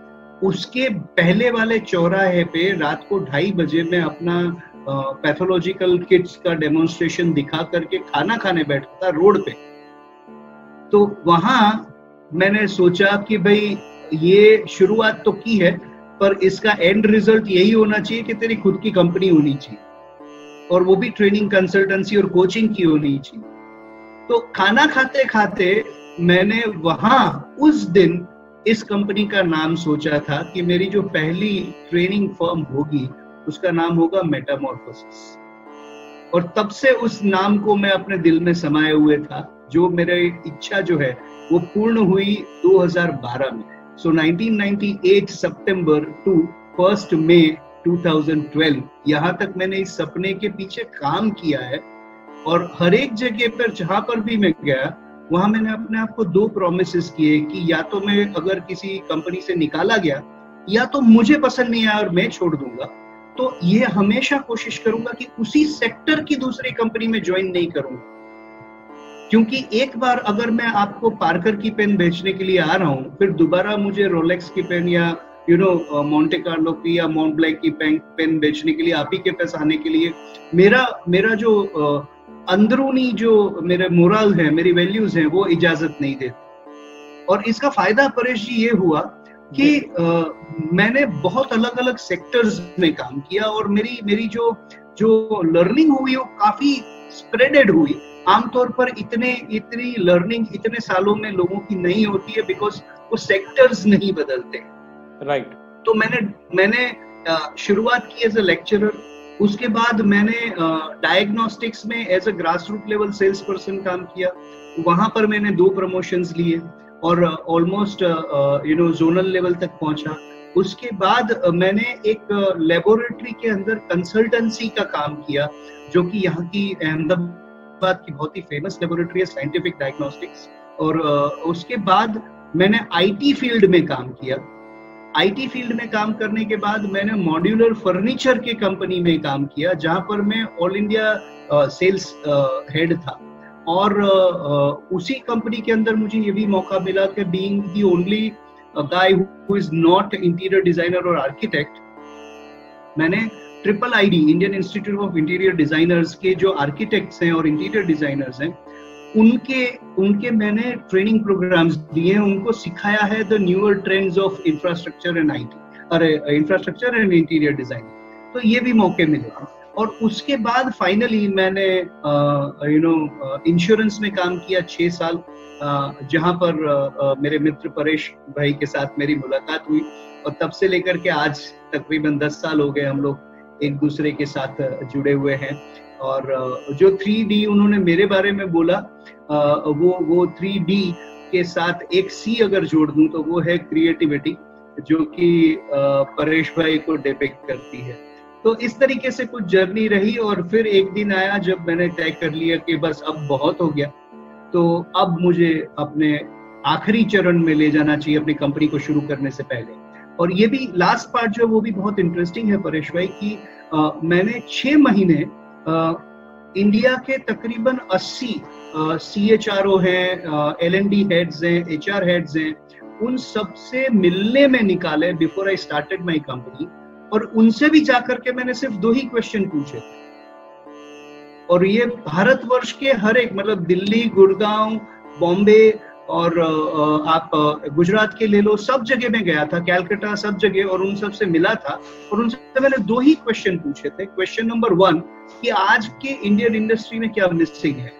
उसके पहले वाले चौराहे पे रात को ढाई बजे मैं अपना पैथोलॉजिकल किट्स का डेमोन्स्ट्रेशन दिखा करके खाना खाने बैठा था रोड पे। तो वहाँ मैंने सोचा कि भाई, ये शुरुआत तो की है, पर इसका एंड रिज़ल्ट यही होना चाहिए कि तेरी खुद की कंपनी होनी चाहिए। और वो भी ट्रेनिंग कंसल्टेंसी और कोचिंग की होनी चाहिए। तो खाना खाते खाते मैंने वहाँ उस दिन इस कंपनी का नाम सोचा था कि मेरी जो पहली ट्रेनिंग फर्म होगी उसका नाम होगा मेटामॉर्फोसिस। और तब से उस नाम को मैं अपने दिल में समाये हुए था जो मेरे इच्छा जो है वो पूर्ण हुई 2012 में। सो so, 1998 सितंबर टू फ़र्स्ट मई 2012 यहाँ तक मैंने इस सपने के पीछे काम किया है। और हर एक जगह पर जहाँ पर भी मैं गया वहाँ मैंने अपने आप को दो प्रोमिस किए कि या तो मैं अगर किसी कंपनी से निकाला गया या तो मुझे पसंद नहीं आया और मैं छोड़ दूँगा। तो ये हमेशा कोशिश करूँगा कि उसी सेक्टर की दूसरी कंपनी में ज्वाइन नहीं करूँगा। क्योंकि एक बार अगर मैं आपको पार्कर की पेन बेचने के लिए आ रहा हूँ, फिर दोबारा मुझे रोलेक्स की पेन या यू नो मोन्टे कार्लो की या माउंट ब्लैक की पेन पेन बेचने के लिए, आप ही के पास आने के लिए, मेरा मेरा जो अंदरूनी जो मेरे मोरल है, मेरी वैल्यूज़ हैं, वो इजाज़त नहीं देती। और इसका फ़ायदा परेश जी ये हुआ कि आ, मैंने बहुत अलग अलग सेक्टर्स में काम किया और मेरी मेरी जो जो लर्निंग हुई वो काफ़ी स्प्रेडेड हुई। आमतौर पर इतने इतनी लर्निंग इतने सालों में लोगों की नहीं होती है बिकॉज़ वो सेक्टर्स नहीं बदलते। Right right. तो मैंने मैंने शुरुआत की एज अ लेक्चरर उसके बाद मैंने डायग्नोस्टिक्स में as a grass root level sales person काम किया। वहाँ पर मैंने दो प्रमोशंस लिए। और almost you know zonal level तक पहुँचा। उसके बाद uh, मैंने एक लेबोरेटरी uh, के अंदर कंसल्टेंसी का काम किया जो कि यहाँ की अहमदाबाद की बहुत ही फ़ेमस लेबोरेटरी है साइंटिफिक डायग्नोस्टिक्स और uh, उसके बाद मैंने आईटी फ़ील्ड में काम किया। आईटी फ़ील्ड में काम करने के बाद मैंने मॉड्यूलर फर्नीचर के कंपनी में काम किया जहाँ पर मैं ऑल इंडिया सेल्स हेड था। और उसी कंपनी के अंदर मुझे ये भी मौका मिला कि being the only guy who is not interior designer और आर्किटेक्ट मैंने triple ID Indian institute of interior designers के जो आर्किटेक्ट्स हैं और इंटीरियर डिजाइनर्स हैं, उनके उनके मैंने ट्रेनिंग प्रोग्राम्स दिए हैं उनको सिखाया है the newer trends of infrastructure and IT अरे इंफ्रास्ट्रक्चर एंड इंटीरियर डिज़ाइन तो ये भी मौके मिले। और उसके बाद फाइनली मैंने यू नो इंश्योरेंस में काम किया छह साल जहाँ पर मेरे मित्र परेश भाई के साथ मेरी मुलाकात हुई और तब से लेकर के आज तकरीबन दस साल हो गए हम लोग एक दूसरे के साथ जुड़े हुए हैं। और जो थ्री डी उन्होंने मेरे बारे में बोला वो वो थ्री डी के साथ एक सी अगर जोड़ दूँ तो वो है क्रिएटिविटी जो कि परेश भाई को डिपेक्ट करती है। तो इस तरीके से कुछ जर्नी रही और फिर एक दिन आया जब मैंने तय कर लिया कि बस अब बहुत हो गया। तो अब मुझे अपने आखिरी चरण में ले जाना चाहिए अपनी कंपनी को शुरू करने से पहले। और ये भी लास्ट पार्ट जो है वो भी बहुत इंटरेस्टिंग है परेश भाई की आ, मैंने छह महीने इंडिया के तकरीबन 80 सी एच आर ओ है एल एन डी हेड्स हैं एच आर हेड्स हैं उन सबसे मिलने में निकाले before I started my company और उनसे भी जाकर के मैंने सिर्फ़ दो ही क्वेश्चन पूछे। और ये भारतवर्ष के हर एक मतलब दिल्ली, गुड़गांव, बॉम्बे और आप गुजरात के ले लो, सब जगह में गया था, कैलकाटा सब जगह और उन सबसे मिला था। और उनसे मैंने दो ही क्वेश्चन पूछे थे। क्वेश्चन नंबर वन कि आज के इंडियन इंडस्ट्री में क्या मिसिंग है?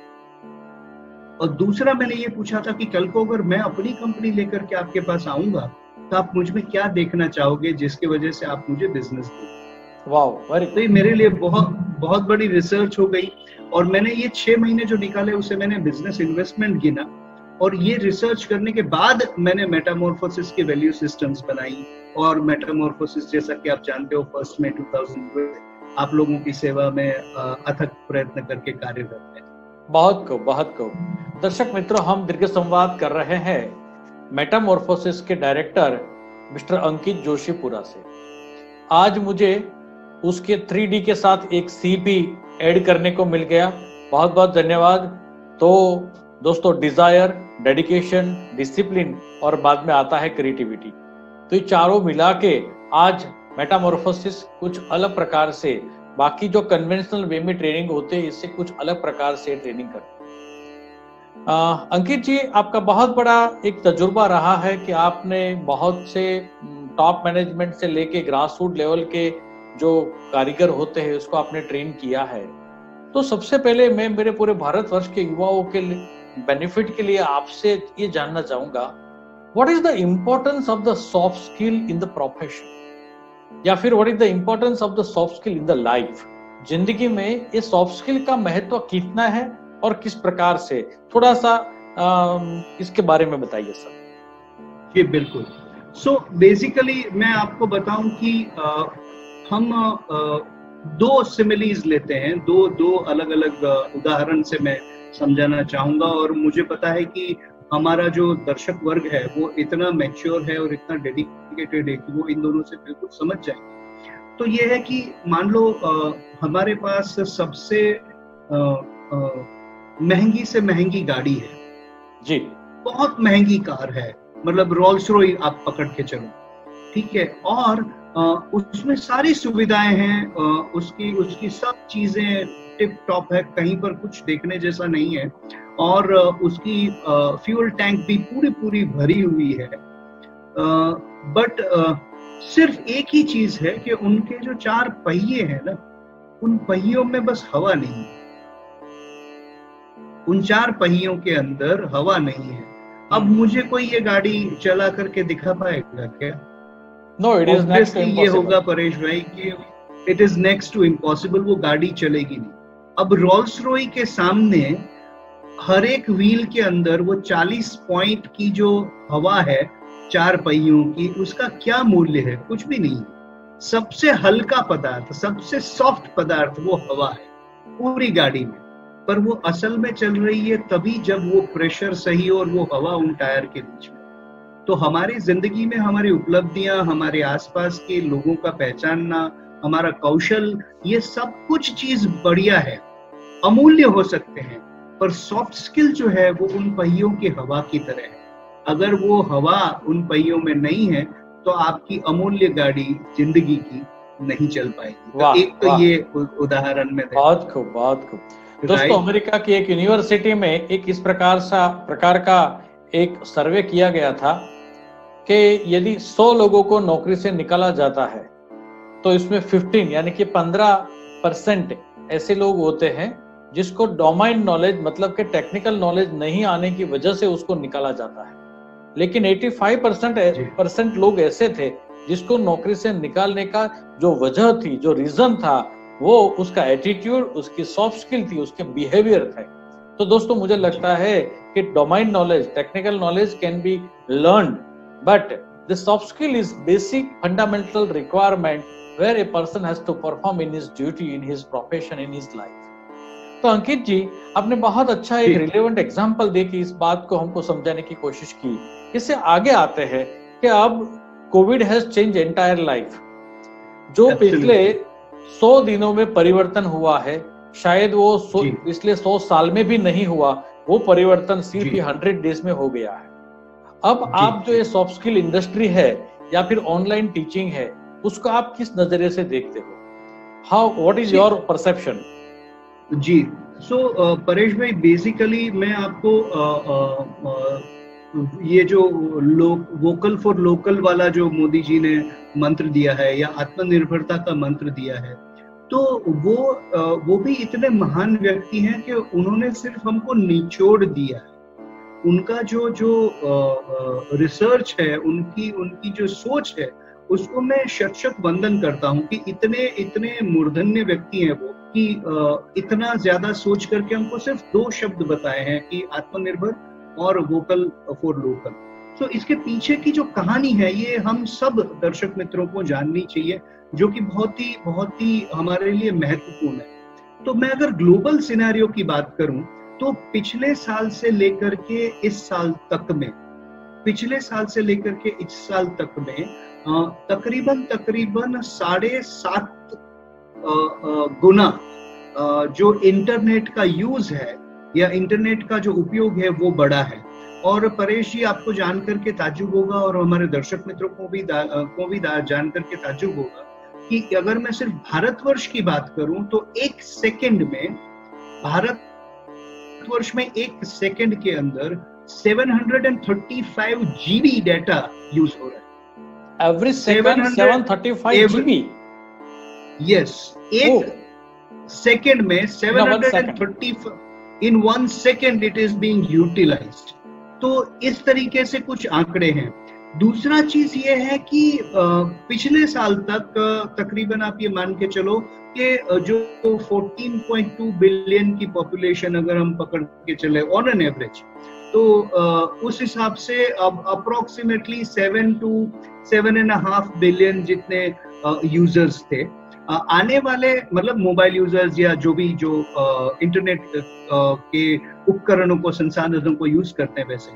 और दूसरा मैंने ये पूछा था कि कल को अगर मैं अपनी कंपनी लेकर के आपके पास आऊँगा तो आप मुझमें क्या देखना चाहोगे जिसकी वजह से आप मुझे बिज़नेस दो? वाह तो ये मेरे लिए बहुत बहुत बड़ी रिसर्च हो गई और मैंने ये छह महीने जो निकाले उसे मैंने बिज़नेस इन्वेस्टमेंट गिना और ये रिसर्च करने के बाद मैंने मेटामोर्फोसिस के वैल्यू सिस्टम्स बनाई और मेटामोर्फोसिस जैसा कि आप जानते हो फ़र्स्ट में 2000 आप लोगों की सेवा में अथक प्रयत्न करके कार्यरत है। बहुत को बहुत को दर्शक मित्रों हम दीर्घ संवाद कर रहे हैं। मेटामोर्फोसिस के डायरेक्टर मिस्टर अंकित जोशीपुरा से। आज मुझे उसके थ्री के साथ एक सी भी ऐड करने को मिल गया। बहुत बहुत धन्यवाद। तो दोस्तों डिज़ायर डेडिकेशन डिसिप्लिन और बाद में आता है क्रिएटिविटी तो ये चारों मिला के आज मेटामोर्फोसिस कुछ अलग प्रकार से, बाकी जो कन्वेंशनल वे में ट्रेनिंग होते हैं, इससे कुछ अलग प्रकार से ट्रेनिंग करते अंकित जी, आपका बहुत बड़ा एक तजुर्बा रहा है कि आपने बहुत से टॉप मैनेजमेंट से लेके ग्रास रूट लेवल के जो कारीगर होते हैं, उसको आपने ट्रेन किया है। तो सबसे पहले मैं मेरे पूरे भारतवर्ष के युवाओं के बेनिफिट के लिए आपसे ये जानना चाहूँगा what is the importance of the soft skill in the profession या फिर what is the importance of the soft skill in the life ज़िंदगी में ये सॉफ्ट स्किल का महत्व कितना है? और किस प्रकार से? थोड़ा सा आ, इसके बारे में बताइए सर। जी बिल्कुल। सो so, बेसिकली मैं आपको बताऊँ कि आ, हम आ, दो सिमिलीज लेते हैं। दो दो अलग अलग उदाहरण से मैं समझाना चाहूँगा और मुझे पता है कि हमारा जो दर्शक वर्ग है वो इतना मैच्योर है और इतना डेडिकेटेड है कि वो इन दोनों से बिल्कुल समझ जाएँगे। तो ये है कि मान लो आ, हमारे पास सबसे महँगी से महँगी गाड़ी है। जी। बहुत महँगी कार है। मतलब रोल्स रॉय आप पकड़ के चलो। ठीक है? और उसमें सारी सुविधाएँ हैं। उसकी उसकी सब चीज़ें टिप टॉप है। कहीं पर कुछ देखने जैसा नहीं है। और उसकी फ्यूल टैंक भी पूरी पूरी भरी हुई है। बट सिर्फ़ एक ही चीज़ है कि उनके जो चार पहिए हैं ना उन पहियों में बस हवा नहीं है। उन चार पहियों के अंदर हवा नहीं है। अब। मुझे कोई ये गाड़ी चला करके दिखा पाएगा क्या? नो इट इज़ ये होगा परेश भाई कि it is next to impossible वो गाड़ी चलेगी नहीं। अब रोल्स रॉय के सामने हर एक व्हील के अंदर वो 40 पॉइंट की जो हवा है चार पहियों की उसका क्या मूल्य है? कुछ भी नहीं सबसे हल्का पदार्थ सबसे सॉफ्ट पदार्थ वो हवा है पूरी गाड़ी में। पर वो असल में चल रही है तभी जब वो प्रेशर सही और वो हवा उन टायर के बीच में। तो हमारी ज़िंदगी में हमारी उपलब्धियाँ हमारे आसपास के लोगों का पहचानना हमारा कौशल ये सब कुछ चीज़ बढ़िया है अमूल्य हो सकते हैं पर सॉफ्ट स्किल जो है वो उन पहियों की हवा की तरह है। अगर वो हवा उन पहियों में नहीं है तो आपकी अमूल्य गाड़ी ज़िंदगी की नहीं चल पाएगी। तो एक तो ये उदाहरण में बहुत खूब बहुत खूब। दोस्तों अमेरिका की एक यूनिवर्सिटी में एक इस प्रकार सा प्रकार का एक सर्वे किया गया था कि यदि 100 लोगों को नौकरी से निकाला जाता है तो इसमें 15 यानी कि 15 परसेंट ऐसे लोग होते हैं जिसको डोमाइन नॉलेज मतलब के टेक्निकल नॉलेज नहीं आने की वजह से उसको निकाला जाता है। लेकिन 85 परसेंट परसेंट लोग ऐसे थे जिसको नौकरी से निकालने का जो वजह थी जो रीजन था वो उसका एटीट्यूड उसकी सॉफ्ट स्किल थी उसके बिहेवियर थे। तो दोस्तों मुझे लगता है कि domain knowledge technical knowledge can be learn but the soft skill is basic fundamental requirement where a person has to perform in his duty in his profession in his life तो अंकित जी आपने बहुत अच्छा एक रिलेवेंट एग्ज़ाम्पल दे के इस बात को हमको समझाने की कोशिश की। इससे आगे आते हैं कि अब COVID has change entire life जो पिछले सौ दिनों में परिवर्तन हुआ है। शायद वो पिछले सौ साल में भी नहीं हुआ वो परिवर्तन सिर्फ़ ही हंड्रेड डेज़ में हो गया है। अब आप जो ये सॉफ्ट स्किल इंडस्ट्री है या फिर ऑनलाइन टीचिंग है उसको आप किस नज़रिए से देखते हो? How what is your perception ji. So so, uh, Paresh भाई बेसिकली मैं आपको uh, uh, ये जो वोकल फॉर लोकल वाला जो मोदी जी ने मंत्र दिया है या आत्मनिर्भरता का मंत्र दिया है तो वो वो भी इतने महान व्यक्ति हैं कि उन्होंने सिर्फ़ हमको निचोड़ दिया है। उनका जो जो रिसर्च है, उनकी उनकी जो सोच है, उसको मैं शत शत वंदन करता हूँ कि इतने इतने मूर्धन्य व्यक्ति हैं वो कि इतना ज़्यादा सोच करके हमको सिर्फ़ दो शब्द बताए हैं कि आत्मनिर्भर और वोकल फॉर लोकल तो इसके पीछे की जो कहानी है, ये हम सब दर्शक मित्रों को जाननी चाहिए, जो कि बहुत ही बहुत ही हमारे लिए महत्वपूर्ण है। तो मैं अगर ग्लोबल सिनेरियो की बात करूँ तो पिछले साल से लेकर के इस साल तक में, पिछले साल से लेकर के इस साल तक में तकरीबन तकरीबन साढ़े सात गुना जो इंटरनेट का यूज़ है या इंटरनेट का जो उपयोग है वो बड़ा है। और परेश जी आपको जान करके ताजुब होगा और हमारे दर्शक मित्रों को भी को भी जान करके ताजुब होगा कि अगर मैं सिर्फ़ भारतवर्ष की बात करूँ तो एक सेकंड में भारत वर्ष में एक सेकंड के अंदर 735 जीबी डाटा यूज़ हो रहा है। एवरी सेकंड 735 जीबी यस एक सेकंड में 735 in one second it is being utilized. तो इस तरीके से कुछ आंकड़े हैं। दूसरा चीज़ ये है कि पिछले साल तक तकरीबन आप ये मान के चलो कि जो 14.2 बिलियन की पॉपुलेशन अगर हम पकड़ के चले ऑन एन एवरेज तो उस हिसाब से अब approximately seven to seven and half billion जितने यूज़र्स थे। आने वाले मतलब मोबाइल यूज़र्स या जो भी जो इंटरनेट के उपकरणों को, संसाधनों को यूज़ करते हैं वैसे।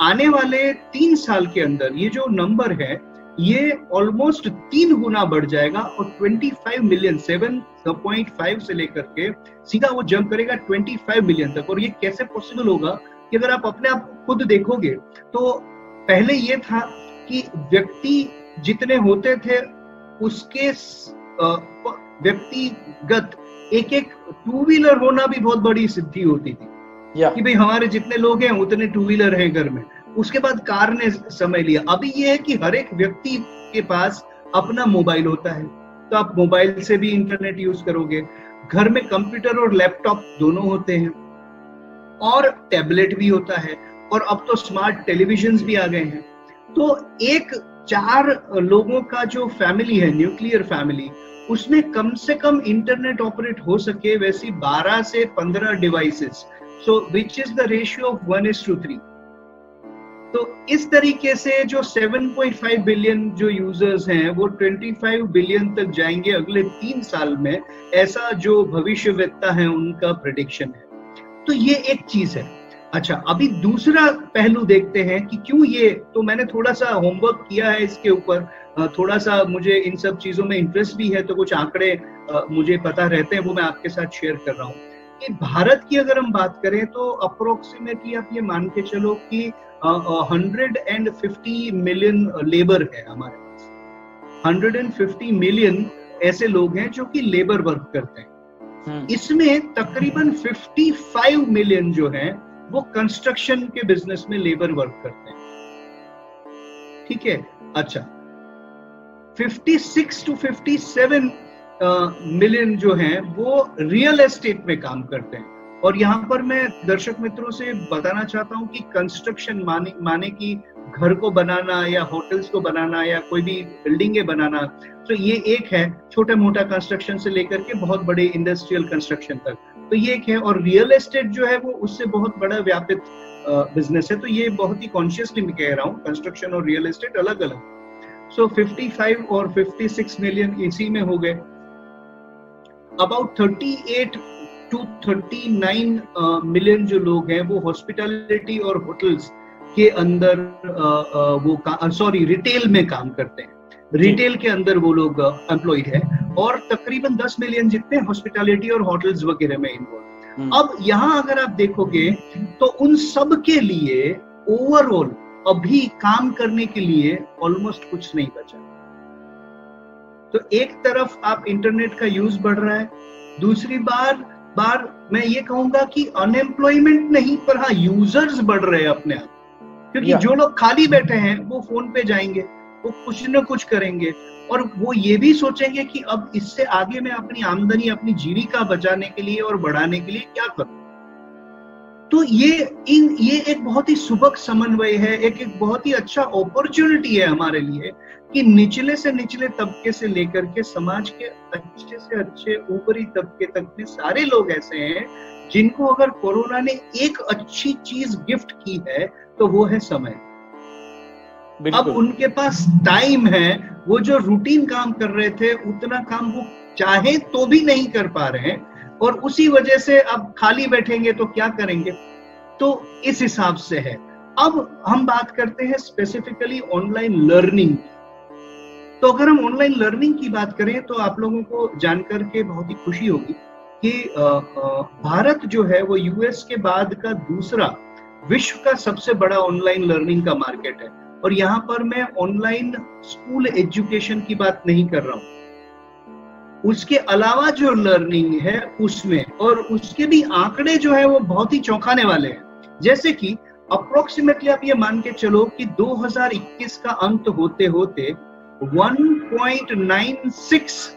आने वाले तीन साल के अंदर ये जो नंबर है, ये ऑलमोस्ट तीन गुना बढ़ जाएगा और 25 मिलियन 7.5 से लेकर के सीधा वो जंप करेगा 25 मिलियन तक। और ये कैसे पॉसिबल होगा कि अगर आप अपने आप खुद देखोगे तो पहले ये था कि व्यक्ति जितने होते थे, उसके व्यक्तिगत एक एक टू व्हीलर होना भी बहुत बड़ी सिद्धि होती थी। कि भाई हमारे जितने लोग हैं उतने टू व्हीलर है घर में। उसके बाद कार ने समय लिया। अभी ये है कि हर एक व्यक्ति के पास अपना मोबाइल होता है। तो आप मोबाइल से भी इंटरनेट यूज़ करोगे। घर में कंप्यूटर और लैपटॉप दोनों होते हैं। और टैबलेट भी होता है। और अब तो स्मार्ट टेलीविज़न भी आ गए हैं। तो एक चार लोगों का जो फैमिली है न्यूक्लियर फैमिली उसमें कम से कम इंटरनेट ऑपरेट हो सके वैसी 12 से 15 devices so which is the ratio of one is to three तो इस तरीके से जो 7.5 बिलियन जो यूज़र्स हैं, वो 25 बिलियन तक जाएँगे अगले तीन साल में, ऐसा जो भविष्यवेत्ता है उनका प्रडिक्शन है। तो ये एक चीज़ है। अच्छा अभी दूसरा पहलू देखते हैं कि क्यों ये तो मैंने थोड़ा सा होमवर्क किया है इसके ऊपर। थोड़ा सा मुझे इन सब चीज़ों में इंटरेस्ट भी है तो कुछ आंकड़े मुझे पता रहते हैं वो मैं आपके साथ शेयर कर रहा हूँ। कि भारत की अगर हम बात करें तो अप्रोक्सीमेटली आप ये मान के चलो कि hundred and fifty million labour है हमारे पास। हंड्रेड एंड फिफ्टी मिलियन ऐसे लोग हैं जो कि लेबर वर्क करते हैं। हम्म। इसमें तकरीबन 55 मिलियन जो है वो कंस्ट्रक्शन के बिज़नेस में लेबर वर्क करते हैं। ठीक है? अच्छा। 56 टू 57 मिलियन जो हैं, वो रियल एस्टेट में काम करते हैं। और यहाँ पर मैं दर्शक मित्रों से बताना चाहता हूँ कि कंस्ट्रक्शन माने माने की घर को बनाना या होटल्स को बनाना या कोई भी बिल्डिंगे बनाना तो ये एक है छोटा मोटा कंस्ट्रक्शन से लेकर के बहुत बड़े इंडस्ट्रियल कंस्ट्रक्शन तक। तो ये एक है, और रियल एस्टेट जो है, वो उससे बहुत बड़ा व्यापित बिज़नेस है। तो ये बहुत ही कॉन्शियसली मैं कह रहा हूँ कंस्ट्रक्शन और रियल एस्टेट अलग अलग सो 55 और 56 मिलियन इसी में हो गए। अबाउट 38 टू 39 मिलियन जो लोग हैं वो हॉस्पिटलिटी और होटल्स के अंदर वो सॉरी रिटेल में काम करते हैं। रिटेल के अंदर वो लोग एम्प्लॉयड है और तकरीबन 10 मिलियन जितने हॉस्पिटलिटी और होटल्स वगैरह में इन्वॉल्व हम्म। अब यहाँ अगर आप देखोगे तो उन सब के लिए ओवरऑल अभी काम करने के लिए ऑलमोस्ट कुछ नहीं बचा। तो एक तरफ़ आप इंटरनेट का यूज़ बढ़ रहा है दूसरी बार बार मैं ये कहूँगा कि अनएम्प्लॉयमेंट नहीं पर हाँ यूज़र्स बढ़ रहे हैं अपने आप। क्योंकि जो लोग खाली बैठे हैं वो फ़ोन पे जाएँगे वो कुछ न कुछ करेंगे और वो ये भी सोचेंगे कि अब इससे आगे मैं अपनी आमदनी अपनी जीविका बचाने के लिए और बढ़ाने के लिए क्या करूँ? तो ये इन ये एक बहुत ही सुबक समन्वय है एक एक बहुत ही अच्छा अपॉर्चुनिटी है हमारे लिए कि निचले से निचले तबके से लेकर के समाज के अच्छे से अच्छे ऊपरी तबके तक में सारे लोग ऐसे हैं जिनको अगर कोरोना ने एक अच्छी चीज़ गिफ्ट की है तो वो है समय। अब उनके पास टाइम है वो जो रूटीन काम कर रहे थे उतना काम वो चाहे तो भी नहीं कर पा रहे हैं और उसी वजह से अब खाली बैठेंगे तो क्या करेंगे? तो इस हिसाब से है। अब हम बात करते हैं स्पेसिफिकली ऑनलाइन लर्निंग तो अगर हम ऑनलाइन लर्निंग की बात करें तो आप लोगों को जानकर के बहुत ही खुशी होगी कि भारत जो है, वो यूएस के बाद का दूसरा विश्व का सबसे बड़ा ऑनलाइन लर्निंग का मार्केट है। और यहाँ पर मैं ऑनलाइन स्कूल एजुकेशन की बात नहीं कर रहा हूँ। उसके अलावा जो लर्निंग है उसमें और उसके भी आंकड़े जो है वो बहुत ही चौंकाने वाले हैं। जैसे कि अप्रोक्सीमेटली आप ये मान के चलो कि 2021 का अंत होते होते 1.96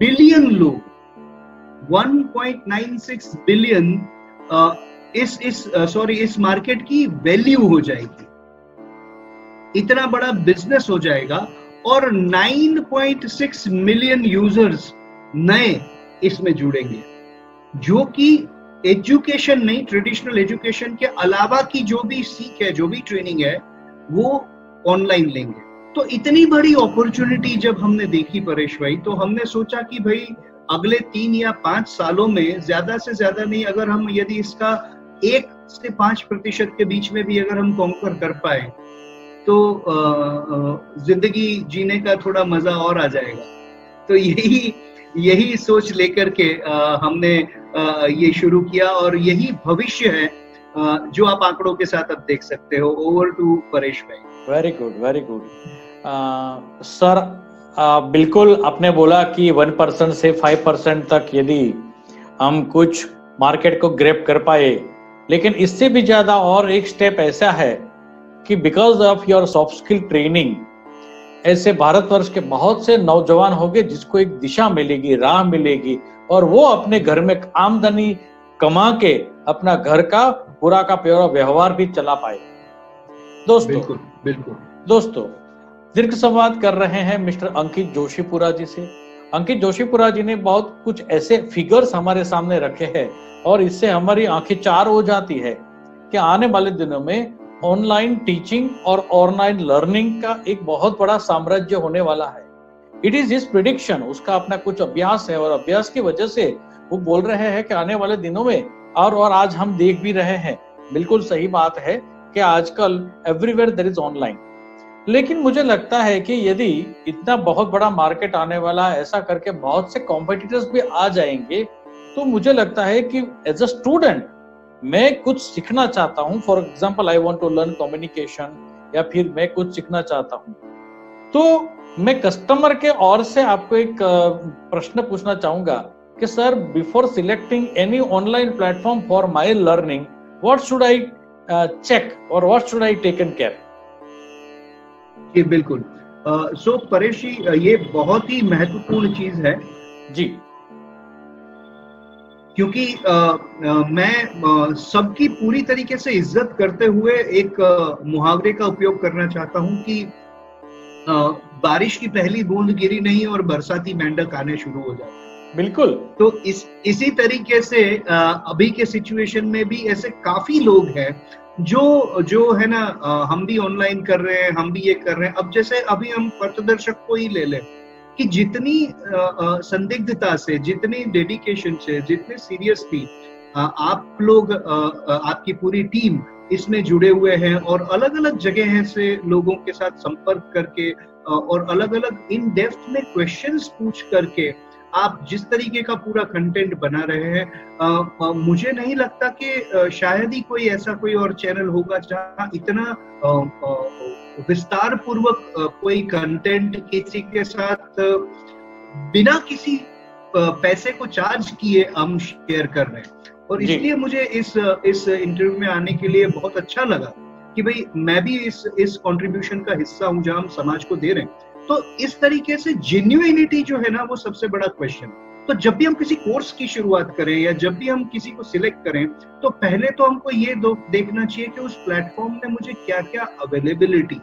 बिलियन लोग 1.96 बिलियन इस इस सॉरी इस मार्केट की वैल्यू हो जाएगी। इतना बड़ा बिज़नेस हो जाएगा और 9.6 मिलियन यूज़र्स नए इसमें जुड़ेंगे। जो कि एजुकेशन नहीं ट्रेडिशनल एजुकेशन के अलावा की जो भी सीख है, जो भी ट्रेनिंग है, वो ऑनलाइन लेंगे। तो इतनी बड़ी अपॉर्चुनिटी जब हमने देखी परेश भाई तो हमने सोचा कि भाई अगले तीन या पाँच सालों में, ज़्यादा से ज़्यादा नहीं, अगर हम यदि इसका एक से पाँच प्रतिशत के बीच में भी अगर हम कॉन्कर कर पाए तो ज़िंदगी जीने का थोड़ा मज़ा और आ जाएगा। तो यही यही सोच लेकर के हमने ये शुरू किया और यही भविष्य है जो आप आंकड़ों के साथ अब देख सकते हो। ओवर टू परेश भाई। Very good very good sir बिल्कुल आपने बोला कि वन परसेंट से फाइव परसेंट तक यदि हम कुछ मार्केट को ग्रेप कर पाए, लेकिन इससे भी ज़्यादा और एक स्टेप ऐसा है कि because of your soft skill training ऐसे भारतवर्ष के बहुत से नौजवान होंगे जिसको एक दिशा मिलेगी राह मिलेगी और वो अपने घर में आमदनी कमा के अपना घर का पूरा का पूरा व्यवहार भी चला पाए। दोस्तों बिल्कुल बिल्कुल। दोस्तों दीर्घ संवाद कर रहे हैं मिस्टर अंकित जोशीपुरा जी से। अंकित जोशीपुरा जी ने बहुत कुछ ऐसे फिगर्स हमारे सामने रखे हैं और इससे हमारी आँखें चार हो जाती है कि आने वाले दिनों में ऑनलाइन टीचिंग और ऑनलाइन लर्निंग का एक बहुत बड़ा साम्राज्य होने वाला है। इट इज़ इस प्रिडिक्शन उसका अपना कुछ अभ्यास है और अभ्यास की वजह से वो बोल रहे हैं कि आने वाले दिनों में और और आज हम देख भी रहे हैं। बिल्कुल सही बात है कि आजकल एवरीवेयर देर इज़ ऑनलाइन लेकिन मुझे लगता है कि यदि इतना बहुत बड़ा मार्केट आने वाला ऐसा करके बहुत से कॉम्पिटिटर्स भी आ जाएँगे तो मुझे लगता है कि एज अ स्टूडेंट मैं कुछ सीखना चाहता हूँ। For example I want to learn communication या फिर मैं कुछ सीखना चाहता हूँ। तो मैं कस्टमर के और से आपको एक प्रश्न पूछना चाहूँगा कि sir before selecting any online platform for my learning what should I check और what should I taken care जी बिल्कुल। सो uh, so, परेश जी ये बहुत ही महत्वपूर्ण चीज़ है। जी। क्योंकि आ, आ, मैं सबकी पूरी तरीके से इज़्ज़त करते हुए एक मुहावरे का उपयोग करना चाहता हूँ कि आ, बारिश की पहली बूंद गिरी नहीं और बरसाती मेंढक आने शुरू हो जाते बिल्कुल। तो इस इसी तरीके से अभी के सिचुएशन में भी ऐसे काफ़ी लोग हैं जो जो है ना हम भी ऑनलाइन कर रहे हैं हम भी ये कर रहे हैं। अब जैसे अभी हम पथदर्शक को ही ले लें कि जितनी संदिग्धता से, जितनी डेडिकेशन से, जितने सीरियसली आप लोग आपकी पूरी टीम इसमें जुड़े हुए हैं और अलग अलग जगह से लोगों के साथ संपर्क करके और अलग अलग इन डेप्थ में क्वेश्चंस पूछ करके आप जिस तरीके का पूरा कंटेंट बना रहे हैं मुझे नहीं लगता कि शायद ही कोई ऐसा कोई और चैनल होगा जहाँ इतना विस्तार पूर्वक कोई कंटेंट किसी के साथ बिना किसी पैसे को चार्ज किए हम शेयर कर रहे हैं। और इसलिए मुझे इस इस इंटरव्यू में आने के लिए बहुत अच्छा लगा कि भाई मैं भी इस इस कंट्रीब्यूशन का हिस्सा हूँ जहाँ हम समाज को दे रहे हैं। तो इस तरीके से जेन्युइनिटी जो है ना वो सबसे बड़ा क्वेश्चन तो जब भी हम किसी कोर्स की शुरुआत करें या जब भी हम किसी को सिलेक्ट करें तो पहले तो हमको ये देखना चाहिए कि उस प्लेटफॉर्म में मुझे क्या क्या अवेलेबिलिटी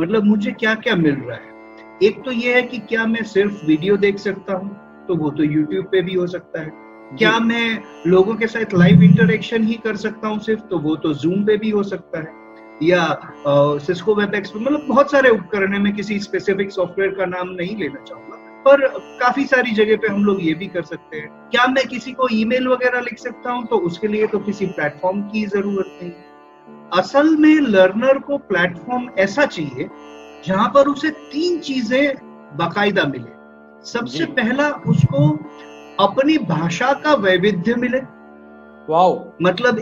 मतलब मुझे क्या क्या मिल रहा है। एक तो ये है कि क्या मैं सिर्फ़ वीडियो देख सकता हूँ तो वो तो यूट्यूब पे भी हो सकता है। क्या मैं लोगों के साथ लाइव इंटरेक्शन ही कर सकता हूँ सिर्फ़ तो वो तो जूम पे भी हो सकता है। या सिस्को वेब वेबएक्स मतलब बहुत सारे उपकरण है मैं किसी स्पेसिफिक सॉफ्टवेयर का नाम नहीं लेना चाहूँगा। पर काफ़ी सारी जगह पे हम लोग ये भी कर सकते हैं। क्या मैं किसी को ईमेल वगैरह लिख सकता हूँ? तो उसके लिए तो किसी प्लेटफॉर्म की ज़रूरत नहीं। असल में लर्नर को प्लेटफॉर्म ऐसा चाहिए जहाँ पर उसे तीन चीज़ें बाकायदा मिले। सबसे पहला उसको अपनी भाषा का वैविध्य मिले। वाओ। मतलब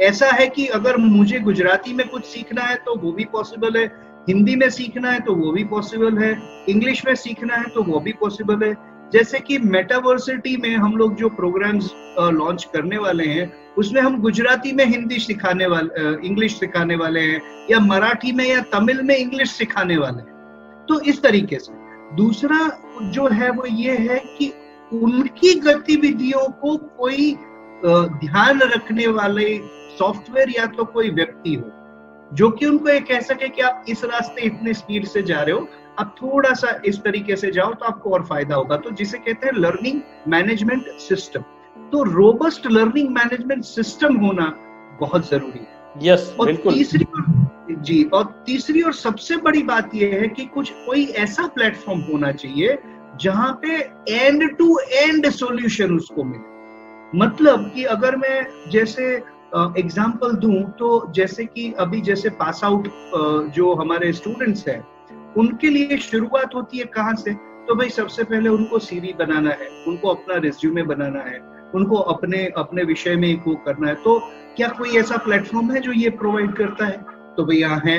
ऐसा है कि अगर मुझे गुजराती में कुछ सीखना है तो वो भी पॉसिबल है। हिंदी में सीखना है तो वो भी पॉसिबल है इंग्लिश में सीखना है तो वो भी पॉसिबल है। जैसे कि मेटावर्सिटी में हम लोग जो प्रोग्राम्स लॉन्च करने वाले हैं, उसमें हम गुजराती में हिंदी सिखाने वाले इंग्लिश सिखाने वाले हैं, या मराठी में या तमिल में इंग्लिश सिखाने वाले हैं। तो इस तरीके से। दूसरा जो है वो ये है कि उनकी गतिविधियों को कोई ध्यान रखने वाले सॉफ्टवेयर या तो कोई व्यक्ति हो जो कि उनको ये कह सके कि आप इस रास्ते इतने स्पीड से जा रहे हो आप थोड़ा सा इस तरीके से जाओ तो आपको और फ़ायदा होगा। तो जिसे कहते हैं लर्निंग मैनेजमेंट सिस्टम तो रोबस्ट लर्निंग मैनेजमेंट सिस्टम होना बहुत ज़रूरी है। यस yes, और तीसरी और जी और तीसरी और सबसे बड़ी बात यह है कि कुछ कोई ऐसा प्लेटफॉर्म होना चाहिए जहाँ पे एंड टू एंड सॉल्यूशन उसको मिले। मतलब कि अगर मैं जैसे एग्ज़ाम्पल uh, दूँ तो जैसे कि अभी जैसे पास आउट uh, जो हमारे स्टूडेंट्स हैं उनके लिए शुरुआत होती है कहाँ से? तो भाई सबसे पहले उनको सीवी बनाना है उनको अपना रिज्यूमे बनाना है उनको अपने अपने विषय में वो करना है। तो क्या कोई ऐसा प्लेटफॉर्म है जो ये प्रोवाइड करता है? तो भाई यहाँ है।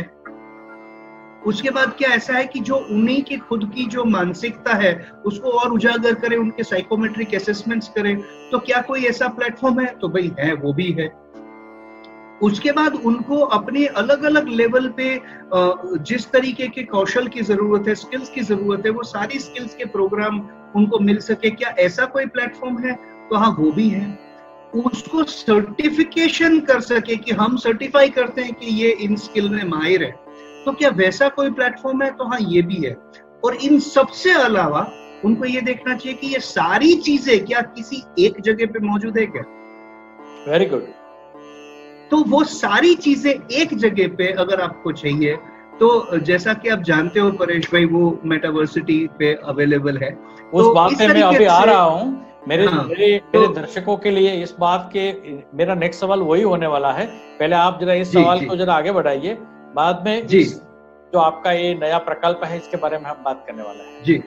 उसके बाद क्या ऐसा है कि जो उन्हीं की खुद की जो मानसिकता है उसको और उजागर करें उनके साइकोमेट्रिक असेसमेंट्स करें तो क्या कोई ऐसा प्लेटफॉर्म है? तो भाई है वो भी है। उसके बाद उनको अपने अलग अलग लेवल पे जिस तरीके के कौशल की ज़रूरत है स्किल्स की ज़रूरत है, वो सारी स्किल्स के प्रोग्राम उनको मिल सके। क्या ऐसा कोई प्लेटफॉर्म है? तो हाँ वो भी है। उसको सर्टिफिकेशन कर सके कि हम सर्टिफाई करते हैं कि ये इन स्किल में माहिर है। तो क्या वैसा कोई प्लेटफॉर्म है? तो हाँ ये भी है। और इन सबसे अलावा उनको ये देखना चाहिए कि ये सारी चीज़ें क्या किसी एक जगह पे मौजूद है क्या? वेरी गुड तो वो सारी चीज़ें एक जगह पे अगर आपको चाहिए तो जैसा कि आप जानते हो परेश भाई वो मेटावर्सिटी पे अवेलेबल है। उस तो बात पे मैं अभी आ रहा हूँ। मेरे हाँ, मेरे तो, मेरे दर्शकों के लिए इस बात के मेरा नेक्स्ट सवाल वही होने वाला है। पहले आप जरा इस सवाल को जरा आगे बढ़ाइए। बाद में जी। जो आपका ये नया प्रकल्प है इसके बारे में हम बात करने वाले हैं। जी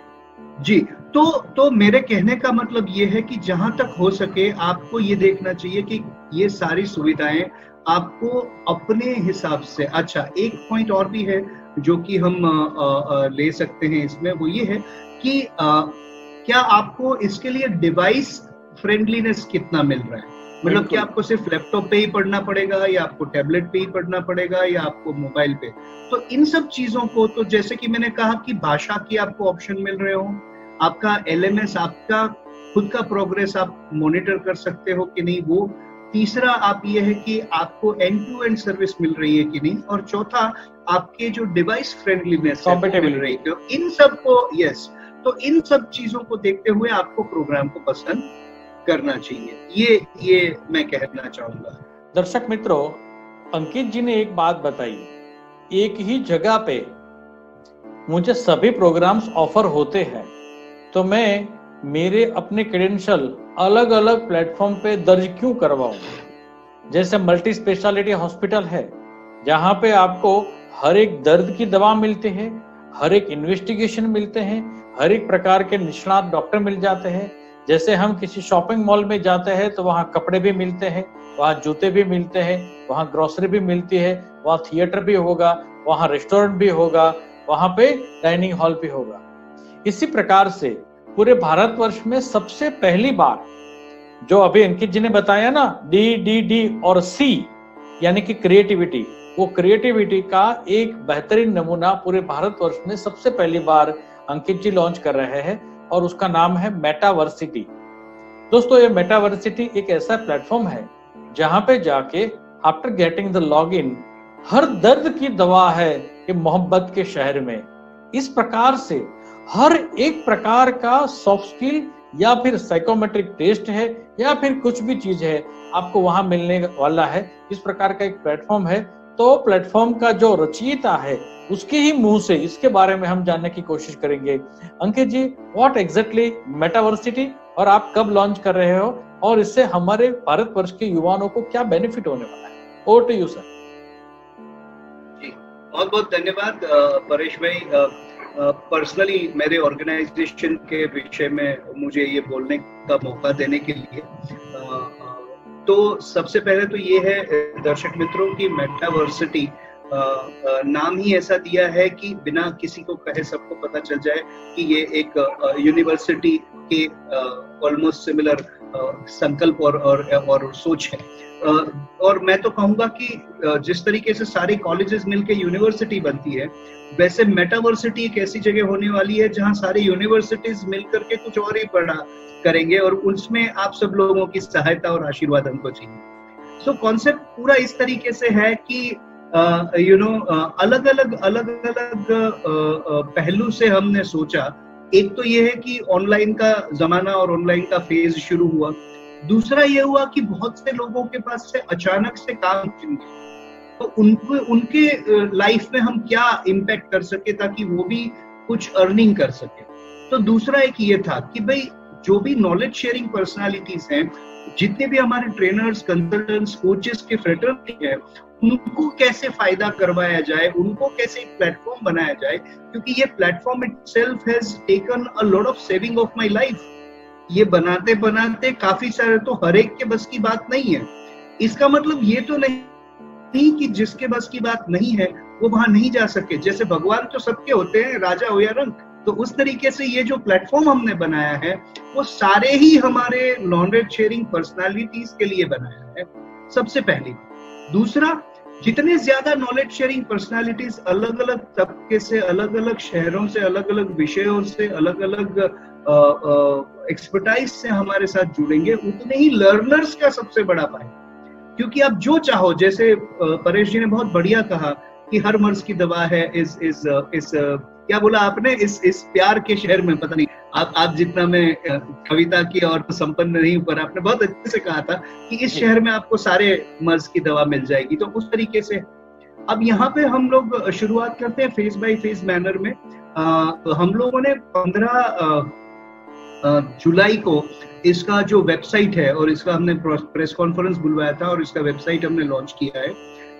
जी। तो तो मेरे कहने का मतलब ये है कि जहाँ तक हो सके आपको ये देखना चाहिए कि ये सारी सुविधाएँ आपको अपने हिसाब से अच्छा एक पॉइंट और भी है जो कि हम आ, आ, ले सकते हैं इसमें वो ये है कि आ, क्या आपको इसके लिए डिवाइस फ्रेंडलीनेस कितना मिल रहा है? मतलब कि आपको सिर्फ़ लैपटॉप पे ही पढ़ना पड़ेगा या आपको टैबलेट पे ही पढ़ना पड़ेगा या आपको मोबाइल पे? तो इन सब चीज़ों को तो जैसे कि मैंने कहा कि भाषा की आपको ऑप्शन मिल रहे हो आपका एलएमएस आपका खुद का प्रोग्रेस आप मॉनिटर कर सकते हो कि नहीं वो तीसरा आप ये है कि आपको एंड टू एंड सर्विस मिल रही है कि नहीं? और चौथा आपके जो डिवाइस फ्रेंडलीनेस मिल रही है इन सबको यस तो इन सब चीज़ों को देखते हुए आपको प्रोग्राम को पसंद करना चाहिए। ये ये मैं कहना चाहूँगा। दर्शक मित्रों अंकित जी ने एक बात बताई। एक ही जगह पे मुझे सभी प्रोग्राम्स ऑफ़र होते हैं। तो मैं मेरे अपने क्रेडेंशियल अलग अलग प्लेटफॉर्म पे दर्ज क्यों करवाऊं? जैसे मल्टी स्पेशलिटी हॉस्पिटल है, जहाँ पे आपको हर एक दर्द की दवा मिलती है, हर एक इन्वेस्टिगेशन मिलते हैं, हर एक प्रकार के निष्णात डॉक्टर मिल जाते हैं। जैसे हम किसी शॉपिंग मॉल में जाते हैं तो वहाँ कपड़े भी मिलते हैं, वहाँ जूते भी मिलते हैं, वहाँ ग्रोसरी भी मिलती है, वहाँ थिएटर भी होगा, वहाँ रेस्टोरेंट भी होगा, वहाँ पे डाइनिंग हॉल भी होगा। इसी प्रकार से पूरे भारतवर्ष में सबसे पहली बार, जो अभी अंकित जी ने बताया ना डी डी डी और सी यानी कि क्रिएटिविटी वो क्रिएटिविटी का एक बेहतरीन नमूना पूरे भारतवर्ष में सबसे पहली बार अंकित जी लॉन्च कर रहे हैं और उसका नाम है मेटावर्सिटी दोस्तों, ये मेटावर्सिटी एक ऐसा प्लेटफॉर्म है, जहाँ पे जाके after getting the log in हर दर्द की दवा है कि मोहब्बत के शहर में। इस प्रकार से हर एक प्रकार का सॉफ्ट स्किल या फिर साइकोमेट्रिक टेस्ट है या फिर कुछ भी चीज़ है, आपको वहाँ मिलने वाला है। इस प्रकार का एक प्लेटफॉर्म है। तो प्लेटफॉर्म का जो रचयिता है, उसके ही मुँह से इसके बारे में हम जानने की कोशिश करेंगे। अंकित जी व्हाट एग्जैक्टली मेटावर्सिटी और आप कब लॉन्च कर रहे हो? और इससे हमारे भारत वर्ष के युवाओं को क्या बेनिफिट होने वाला है? ओवर टू यू सर बहुत बहुत धन्यवाद परेश भाई। पर्सनली uh, मेरे ऑर्गेनाइजेशन के विषय में मुझे ये बोलने का मौका देने के लिए uh, तो सबसे पहले तो ये है दर्शक मित्रों की मेटावर्सिटी नाम ही ऐसा दिया है कि बिना किसी को कहे सबको पता चल जाए कि ये एक यूनिवर्सिटी के ऑलमोस्ट सिमिलर संकल्प और और और सोच है। और मैं तो कहूँगा कि जिस तरीके से सारे कॉलेजेस मिलकर यूनिवर्सिटी बनती है वैसे मेटावर्सिटी एक ऐसी जगह होने वाली है जहाँ सारी यूनिवर्सिटीज मिलकर के कुछ और ही पढ़ा करेंगे और उसमें आप सब लोगों की सहायता और आशीर्वाद हमको चाहिए। सो कॉन्सेप्ट पूरा इस तरीके से है कि यू नो अलग अलग अलग अलग पहलू से हमने सोचा। एक तो ये है कि ऑनलाइन का जमाना और ऑनलाइन का फ़ेज़ शुरू हुआ। दूसरा ये हुआ कि बहुत से लोगों के पास से अचानक से काम तो उनको, उनके लाइफ में हम क्या इम्पेक्ट कर सके ताकि वो भी कुछ अर्निंग कर सके? तो दूसरा एक ये था कि भाई, जो भी नॉलेज शेयरिंग पर्सनालिटीज हैं, जितने भी हमारे ट्रेनर्स कंसल्टेंट्स कोचेस के फ्रेटर्निटी है, उनको कैसे फ़ायदा करवाया जाए, उनको कैसे प्लेटफॉर्म बनाया जाए? क्योंकि ये platform itself has taken a lot of saving of my life ये बनाते बनाते काफ़ी सारे तो हर एक के बस की बात नहीं है। इसका मतलब ये तो नहीं नहीं कि जिसके बस की बात नहीं है, वो वहाँ नहीं जा सके। जैसे भगवान तो सबके होते हैं, राजा हो या रंग। तो उस तरीके से ये जो प्लेटफॉर्म हमने बनाया है, वो सारे ही हमारे नॉलेज शेयरिंग पर्सनालिटीज के लिए बनाया है, सबसे पहली। दूसरा, जितने ज़्यादा नॉलेज शेयरिंग पर्सनालिटीज अलग अलग तबके से अलग अलग शहरों से अलग अलग विषयों से अलग अलग एक्सपर्टाइज से हमारे साथ जुड़ेंगे, उतने ही लर्नर्स का सबसे बड़ा फ़ायदा। क्योंकि आप जो चाहो जैसे परेश जी ने बहुत बढ़िया कहा कि हर मर्ज की दवा है इस इस इस क्या बोला आपने? इस इस प्यार के शहर में पता नहीं आप आप जितना मैं कविता की और संपन्न नहीं पर आपने बहुत अच्छे से कहा था कि इस शहर में आपको सारे मर्ज की दवा मिल जाएगी। तो उस तरीके से अब यहाँ पे हम लोग शुरुआत करते हैं फेस बाय फेस मैनर में। आ, हम लोगों ने पंद्रह जुलाई को इसका जो वेबसाइट है और इसका हमने प्रेस कॉन्फ्रेंस बुलवाया था और इसका वेबसाइट हमने लॉन्च किया है।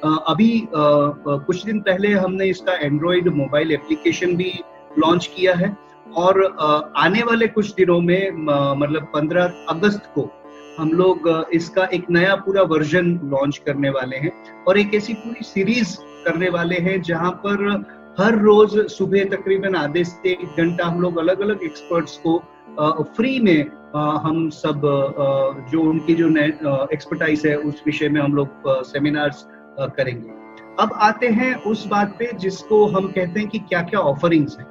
अभी कुछ दिन पहले हमने इसका एंड्रॉइड मोबाइल एप्लीकेशन भी लॉन्च किया है और आने वाले कुछ दिनों में मतलब 15 अगस्त को हम लोग इसका एक नया पूरा वर्जन लॉन्च करने वाले हैं और एक ऐसी पूरी सीरीज़ करने वाले हैं जहाँ पर हर रोज सुबह तकरीबन आधे से एक घंटा हम लोग अलग अलग एक्सपर्ट्स को फ्री में हम सब जो उनकी जो एक्सपर्टाइज है, उस विषय में हम लोग सेमिनार्स करेंगे। अब आते हैं उस बात पे जिसको हम कहते हैं कि क्या क्या ऑफरिंग्स हैं।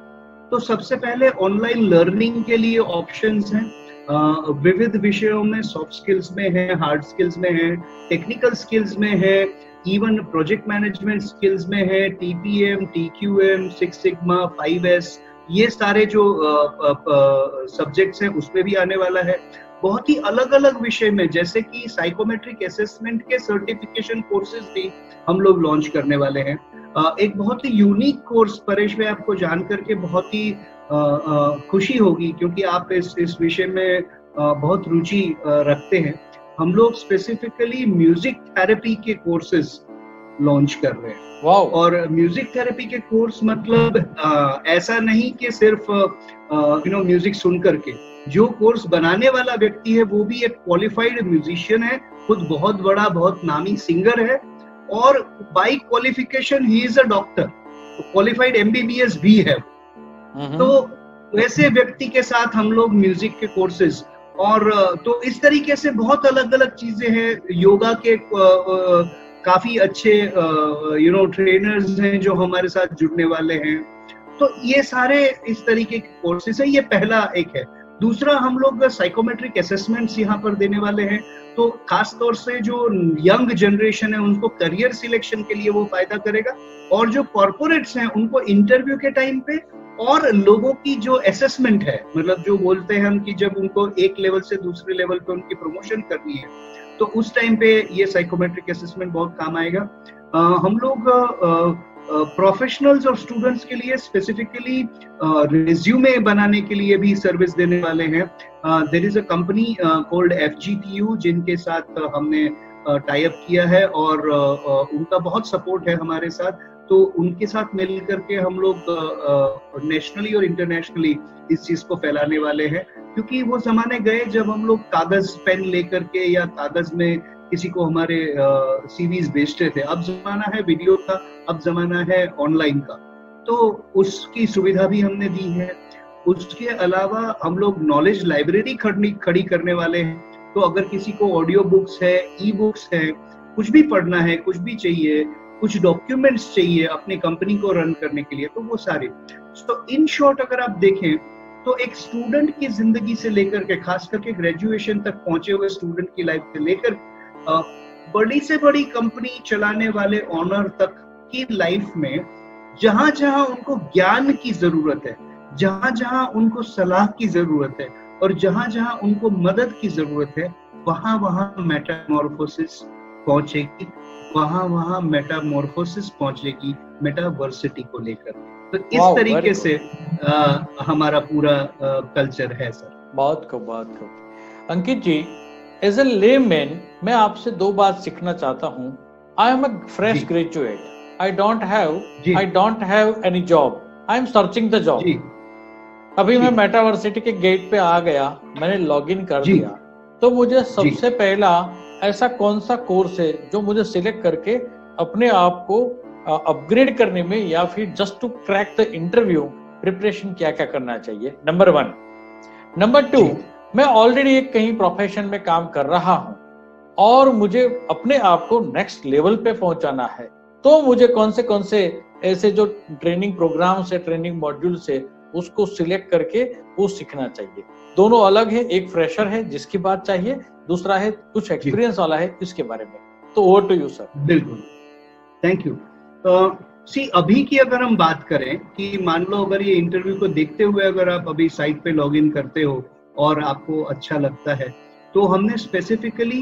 तो सबसे पहले ऑनलाइन लर्निंग के लिए ऑप्शंस हैं। विविध विषयों में सॉफ्ट स्किल्स में है हार्ड स्किल्स में है टेक्निकल स्किल्स में है इवन प्रोजेक्ट मैनेजमेंट स्किल्स में है TPM TQM six sigma five S ये सारे जो सब्जेक्ट्स हैं, उसमें भी आने वाला है। बहुत ही अलग अलग विषय में, जैसे कि साइकोमेट्रिक असेसमेंट के सर्टिफिकेशन कोर्सेज भी हम लोग लॉन्च करने वाले हैं। एक बहुत ही यूनिक कोर्स परेश में आपको जान करके बहुत ही खुशी होगी, क्योंकि आप इस इस विषय में बहुत रुचि रखते हैं। हम लोग स्पेसिफिकली म्यूज़िक थेरेपी के कोर्सेज लॉन्च कर रहे हैं. और म्यूज़िक थेरेपी के कोर्स मतलब आ, ऐसा नहीं कि सिर्फ़ यू नो म्यूज़िक सुन करके। जो कोर्स बनाने वाला व्यक्ति है वो भी एक क्वालिफाइड म्यूजिशियन है खुद बहुत बड़ा बहुत नामी सिंगर है और by qualification he is a doctor qualified MBBS भी है तो वैसे व्यक्ति के साथ हम लोग म्यूज़िक के कोर्सेज और तो इस तरीके से बहुत अलग अलग चीज़ें हैं योगा के काफ़ी अच्छे यू नो ट्रेनर्स हैं जो हमारे साथ जुड़ने वाले हैं। तो ये सारे इस तरीके के कोर्सेज है। ये पहला एक है। दूसरा, हम लोग साइकोमेट्रिक असेसमेंट्स यहाँ पर देने वाले हैं। तो खास तौर से जो यंग जनरेशन है, उनको करियर सिलेक्शन के लिए वो फ़ायदा करेगा। और जो कॉरपोरेट्स हैं, उनको इंटरव्यू के टाइम पे और लोगों की जो असेसमेंट है मतलब जो बोलते हैं हम कि जब उनको एक लेवल से दूसरे लेवल पे उनकी प्रमोशन करनी है तो उस टाइम पे ये साइकोमेट्रिक असेसमेंट बहुत काम आएगा। आ, हम लोग प्रोफेशनल्स और स्टूडेंट्स के लिए स्पेसिफिकली रिज्यूमे बनाने के लिए भी सर्विस देने वाले हैं। There is a company called F जिनके साथ हमने टाई अप किया है और उनका बहुत सपोर्ट है हमारे साथ। तो उनके साथ मिल करके हम लोग नेशनली और इंटरनेशनली इस चीज़ को फैलाने वाले हैं। क्योंकि वो जमाने गए जब हम लोग कागज़ पेन लेकर के या कागज़ में किसी को हमारे सीवीज बेचते थे। अब जमाना है वीडियो का, अब जमाना है ऑनलाइन का। तो उसकी सुविधा भी हमने दी है। उसके अलावा हम लोग नॉलेज लाइब्रेरी खड़ी खड़ी करने वाले हैं। तो अगर किसी को ऑडियो बुक्स है ई बुक्स है, कुछ भी पढ़ना है, कुछ भी चाहिए कुछ डॉक्यूमेंट्स चाहिए अपनी कंपनी को रन करने के लिए तो वो सारे। तो इन शॉर्ट अगर आप देखें तो एक स्टूडेंट की ज़िंदगी से लेकर के, खास करके ग्रेजुएशन तक पहुँचे हुए स्टूडेंट की लाइफ से लेकर बड़ी से बड़ी कंपनी चलाने वाले ऑनर तक की लाइफ में जहाँ जहाँ उनको ज्ञान की ज़रूरत है जहाँ जहाँ उनको सलाह की ज़रूरत है, और जहाँ जहाँ उनको मदद की ज़रूरत है वहाँ वहाँ मेटामॉर्फोसिस पहुंचेगी। वहाँ वहाँ मेटामॉर्फोसिस पहुंचेगी मेटावर्सिटी को लेकर। तो इस तरीके से आ, हमारा पूरा कल्चर है सर बहुत खूब बहुत खूब। अंकित जी एज ए ले मैन मैं आपसे दो बात सीखना चाहता हूँ। I am a fresh graduate I don't have I don't have any job I am searching the job अभी मैं मेटावर्सिटी के गेट पे आ गया। मैंने लॉग इन कर दिया। तो मुझे सबसे पहला ऐसा कौन सा कोर्स है जो मुझे सिलेक्ट करके अपने आप को अपग्रेड करने में या फिर just to crack the interview preparation क्या क्या करना चाहिए? नंबर वन नंबर टू मैं ऑलरेडी एक कहीं प्रोफेशन में काम कर रहा हूँ और मुझे अपने आप को नेक्स्ट लेवल पे पहुंचाना है तो मुझे कौन से कौन से ऐसे जो ट्रेनिंग प्रोग्राम से ट्रेनिंग मॉड्यूल से उसको सिलेक्ट करके वो सीखना चाहिए। दोनों अलग है एक फ्रेशर है जिसकी बात चाहिए दूसरा है कुछ एक्सपीरियंस वाला है इसके बारे में। तो ओवर टू यू सर बिल्कुल। थैंक यू सी अभी की अगर हम बात करें कि मान लो अगर ये इंटरव्यू को देखते हुए अगर आप अभी साइट पे लॉग इन करते हो और आपको अच्छा लगता है तो हमने स्पेसिफिकली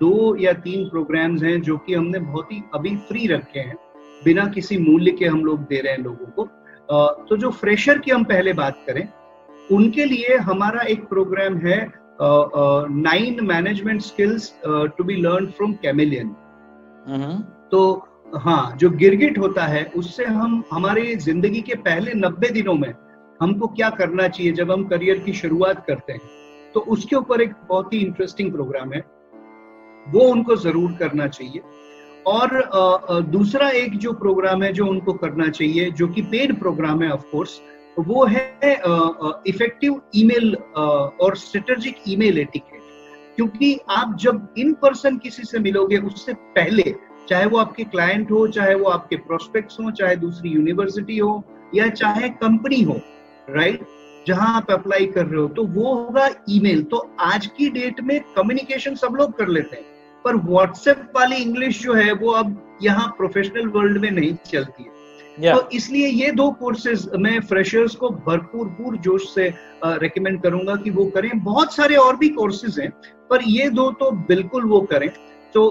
दो या तीन प्रोग्राम्स हैं जो कि हमने बहुत ही अभी फ्री रखे हैं बिना किसी मूल्य के हम लोग दे रहे हैं लोगों को। तो जो फ्रेशर की हम पहले बात करें उनके लिए हमारा एक प्रोग्राम है nine management skills to be learn from Chameleon तो हाँ जो गिरगिट होता है उससे हम हमारे ज़िंदगी के पहले नब्बे दिनों में हमको क्या करना चाहिए जब हम करियर की शुरुआत करते हैं? तो उसके ऊपर एक बहुत ही इंटरेस्टिंग प्रोग्राम है। वो उनको ज़रूर करना चाहिए। और दूसरा एक जो प्रोग्राम है जो उनको करना चाहिए जो कि पेड प्रोग्राम है ऑफ़ कोर्स वो है इफ़ेक्टिव ईमेल और स्ट्रेटेजिक ईमेल एटिकेट क्योंकि आप जब इन पर्सन किसी से मिलोगे, उससे पहले, चाहे वो आपके क्लाइंट हो, चाहे वो आपके प्रोस्पेक्ट्स हो, चाहे दूसरी यूनिवर्सिटी हो, या चाहे कंपनी हो राइट जहाँ आप अप्लाई कर रहे हो तो वो होगा ईमेल तो आज की डेट में कम्युनिकेशन सब लोग कर लेते हैं। पर व्हाट्सएप वाली इंग्लिश जो है, वो अब यहाँ प्रोफेशनल वर्ल्ड में नहीं चलती है। Yeah. तो इसलिए ये दो कोर्सेज मैं फ्रेशर्स को भरपूर पूर जोश से रेकमेंड करूँगा कि वो करें। बहुत सारे और भी कोर्सेज हैं पर ये दो तो बिल्कुल वो करें। तो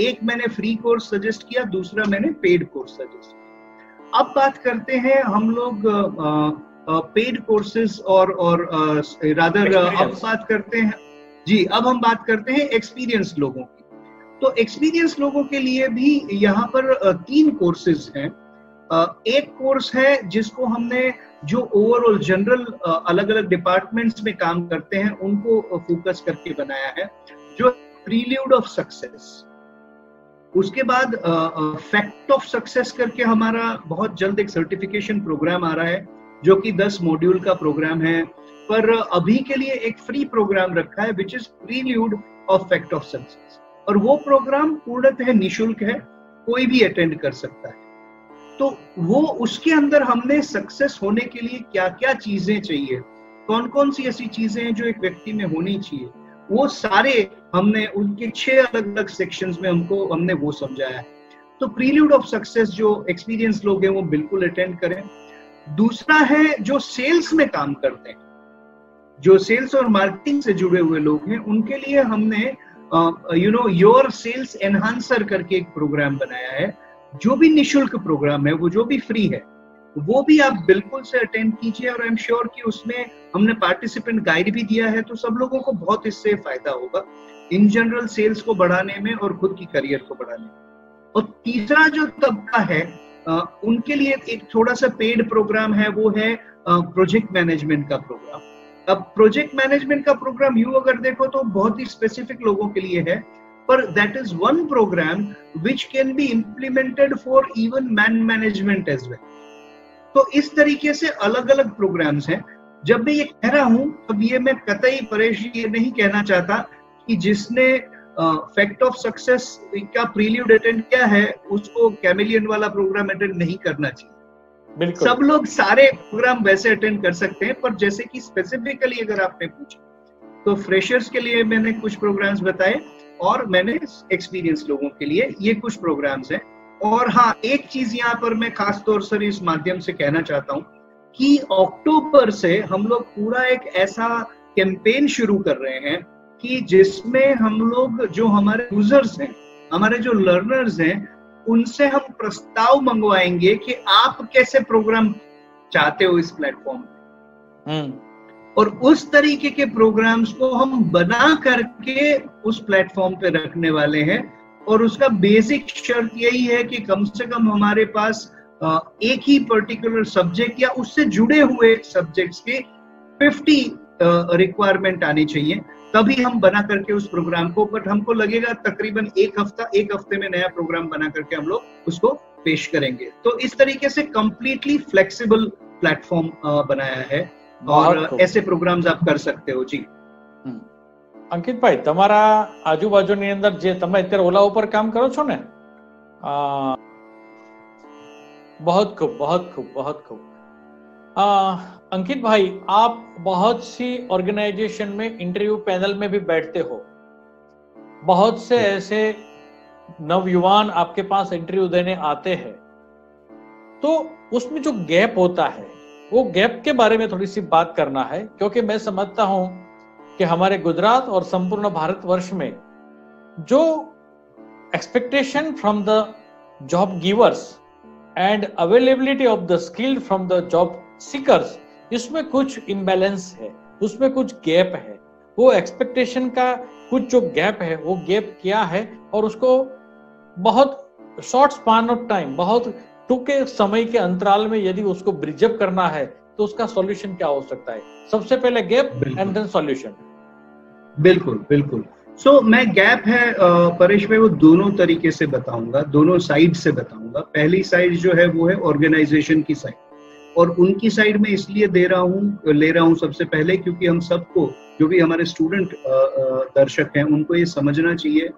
एक मैंने फ्री कोर्स सजेस्ट किया दूसरा मैंने पेड कोर्स सजेस्ट किया। अब बात करते हैं हम लोग पेड कोर्सेज और और रादर अब बात करते हैं। जी अब हम बात करते हैं एक्सपीरियंस लोगों की। तो एक्सपीरियंस लोगों के लिए भी यहाँ पर तीन कोर्सेज हैं। एक कोर्स है जिसको हमने जो ओवरऑल जनरल अलग अलग डिपार्टमेंट्स में काम करते हैं, उनको फोकस करके बनाया है, जो प्रील्यूड ऑफ़ सक्सेस उसके बाद फैक्ट ऑफ़ सक्सेस करके हमारा बहुत जल्द एक सर्टिफिकेशन प्रोग्राम आ रहा है, जो कि 10 मॉड्यूल का प्रोग्राम है, पर अभी के लिए एक फ्री प्रोग्राम रखा है which is prelude of fact of success और वो प्रोग्राम पूर्णतः निशुल्क है, कोई भी अटेंड कर सकता है। तो वो उसके अंदर हमने सक्सेस होने के लिए क्या क्या चीज़ें चाहिए? कौन कौन सी ऐसी चीज़ें हैं जो एक व्यक्ति में होनी चाहिए? वो सारे हमने, उनके छह अलग अलग सेक्शंस में हमको, हमने वो समझाया। है तो प्रील्यूड ऑफ़ सक्सेस जो एक्सपीरियंस लोग हैं, वो बिल्कुल अटेंड करें। दूसरा है जो सेल्स में काम करते हैं। जो सेल्स और मार्केटिंग से जुड़े हुए लोग हैं, उनके लिए हमने you know your sales enhancer करके एक प्रोग्राम बनाया है। जो भी निशुल्क प्रोग्राम है, वो जो भी फ्री है, वो भी आप बिल्कुल से अटेंड कीजिए और आई एम श्योर कि उसमें हमने पार्टिसिपेंट गाइड भी दिया है तो सब लोगों को बहुत इससे फ़ायदा होगा इन जनरल सेल्स को बढ़ाने में और खुद की करियर को बढ़ाने में। और तीसरा जो तबका है उनके लिए एक थोड़ा सा पेड प्रोग्राम है, वो है प्रोजेक्ट मैनेजमेंट का प्रोग्राम अब प्रोजेक्ट मैनेजमेंट का प्रोग्राम यू अगर देखो तो बहुत ही स्पेसिफिक लोगों के लिए है पर that is one program which can be implemented for even man management as well तो इस तरीके से अलग अलग प्रोग्राम्स हैं। जब मैं ये कह रहा हूँ तब ये मैं कतई परेश ये नहीं कहना चाहता कि जिसने फैक्ट ऑफ़ सक्सेस का प्रील्यूड अटेंड किया है उसको कैमिलियन वाला प्रोग्राम अटेंड नहीं करना चाहिए। सब लोग सारे प्रोग्राम वैसे अटेंड कर सकते हैं पर जैसे कि स्पेसिफिकली अगर आपने पूछा तो फ्रेशर्स के लिए मैंने कुछ प्रोग्राम्स बताए। और मैंने एक्सपीरियंस लोगों के लिए ये कुछ प्रोग्राम्स हैं और हाँ एक चीज़ यहाँ पर मैं खास तौर से इस माध्यम से कहना चाहता हूँ कि अक्टूबर से हम लोग पूरा एक ऐसा कैंपेन शुरू कर रहे हैं कि जिसमें हम लोग जो हमारे यूज़र्स हैं, हमारे जो लर्नर्स हैं, उनसे हम प्रस्ताव मंगवाएँगे कि आप कैसे प्रोग्राम चाहते हो इस प्लेटफॉर्म पे हम्म। और उस तरीके के प्रोग्राम्स को हम बना करके उस प्लेटफॉर्म पे रखने वाले हैं। और उसका बेसिक शर्त यही है कि कम से कम हमारे पास एक ही पर्टिकुलर सब्जेक्ट या उससे जुड़े हुए सब्जेक्ट्स के 50 रिक्वायरमेंट आनी चाहिए। तभी हम बना करके उस प्रोग्राम को बट हमको लगेगा तकरीबन एक हफ़्ता, एक हफ़्ते में नया प्रोग्राम बना करके हम लोग उसको पेश करेंगे। तो इस तरीके से कंप्लीटली फ्लेक्सिबल प्लेटफॉर्म बनाया है। और ऐसे प्रोग्राम्स आप कर सकते हो जी અંકિતભાઈ તમારા આજુબાજુની અંદર જે તમે અત્યારે ઓલા ઉપર કામ કરો છો ને बहुत खूब बहुत खूब बहुत खूब अंकित भाई आप बहुत सी ऑर्गेनाइजेशन में इंटरव्यू पैनल में भी बैठते हो बहुत से ऐसे नवयुवान आपके पास इंटरव्यू देने आते हैं तो उसमें जो गैप होता है वो गैप के बारे में थोड़ी सी बात करना है, क्योंकि मैं समझता हूँ कि हमारे गुजरात और संपूर्ण भारतवर्ष में जो expectation from the job givers and availability of the skilled from the job seekers इसमें कुछ इम्बेलेंस है, उसमें कुछ गैप है। वो एक्सपेक्टेशन का कुछ जो गैप है, वो गैप क्या है और उसको बहुत शॉर्ट स्पान ऑफ़ टाइम बहुत टूके समय के अंतराल में यदि उसको ब्रिजअप करना है तो उसका सॉल्यूशन क्या हो सकता है? सबसे पहले गैप एंड देन सॉल्यूशन बिल्कुल बिल्कुल। सो so, मैं गैप है परेश में वो दोनों तरीके से बताऊँगा दोनों साइड से बताऊँगा। पहली साइड जो है वो है ऑर्गेनाइजेशन की साइड और उनकी साइड में इसलिए दे रहा हूँ ले रहा हूँ सबसे पहले क्योंकि हम सबको जो भी हमारे स्टूडेंट दर्शक हैं उनको ये समझना चाहिए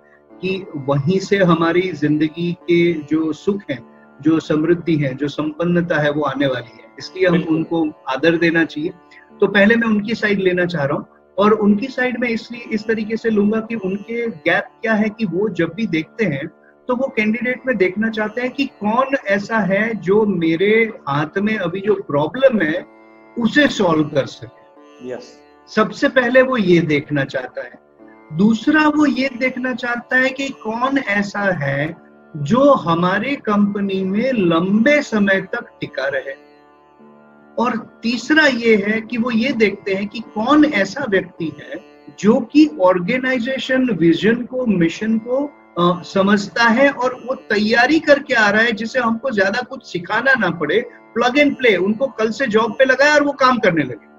कि वहीं से हमारी ज़िंदगी के जो सुख हैं जो समृद्धि है जो संपन्नता है वो आने वाली है। इसलिए हम उनको आदर देना चाहिए। तो पहले मैं उनकी साइड लेना चाह रहा हूँ और उनकी साइड में इसलिए इस तरीके से लूँगा कि उनके गैप क्या है कि वो जब भी देखते हैं तो वो कैंडिडेट में देखना चाहते हैं कि कौन ऐसा है जो मेरे हाथ में अभी जो प्रॉब्लम है उसे सॉल्व कर सके। यस सबसे पहले वो ये देखना चाहता है। दूसरा वो ये देखना चाहता है कि कौन ऐसा है जो हमारे कंपनी में लंबे समय तक टिका रहे। और तीसरा ये है कि वो ये देखते हैं कि कौन ऐसा व्यक्ति है जो कि ऑर्गेनाइजेशन विजन को मिशन को आ, समझता है और वो तैयारी करके आ रहा है जिसे हमको ज़्यादा कुछ सिखाना ना पड़े प्लग एंड प्ले उनको कल से जॉब पे लगाए और वो काम करने लगे।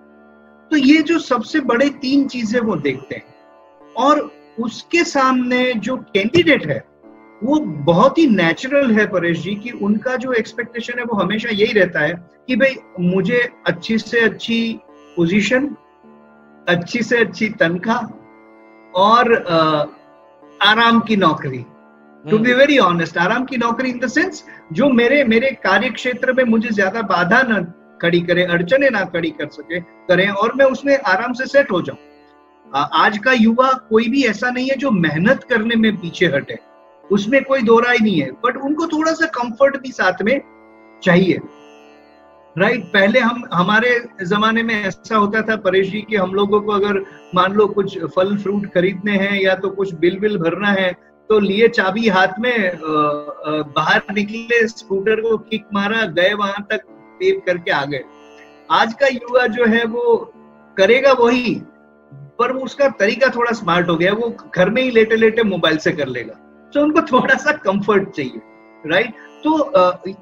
तो ये जो सबसे बड़े तीन चीज़ें वो देखते हैं। और उसके सामने जो कैंडिडेट है वो बहुत ही नेचुरल है परेश जी कि उनका जो एक्सपेक्टेशन है वो हमेशा यही रहता है कि भाई मुझे अच्छी से अच्छी पोजीशन अच्छी से अच्छी तनख्वाह और आ, आराम की नौकरी। टू बी वेरी ऑनेस्ट आराम की नौकरी इन द सेंस जो मेरे मेरे कार्य क्षेत्र में मुझे ज़्यादा बाधा न खड़ी करे अड़चने ना खड़ी कर सके करें और मैं उसमें आराम से सेट हो जाऊँ। आज का युवा कोई भी ऐसा नहीं है जो मेहनत करने में पीछे हटे। उसमें कोई दो राय नहीं है बट उनको थोड़ा सा कंफर्ट भी साथ में चाहिए। Right right? पहले हम, हमारे जमाने में ऐसा होता था परेश जी कि हम लोगों को अगर मान लो कुछ फल फ्रूट खरीदने हैं या तो कुछ बिल बिल भरना है तो लिए चाबी हाथ में बाहर निकले स्कूटर को किक मारा, गए वहाँ तक पेप करके आ गए। आज का युवा जो है वो करेगा वही, पर उसका तरीका थोड़ा स्मार्ट हो गया, वो घर में ही लेटे लेटे मोबाइल से कर लेगा। तो उनको थोड़ा सा कंफर्ट चाहिए राइट तो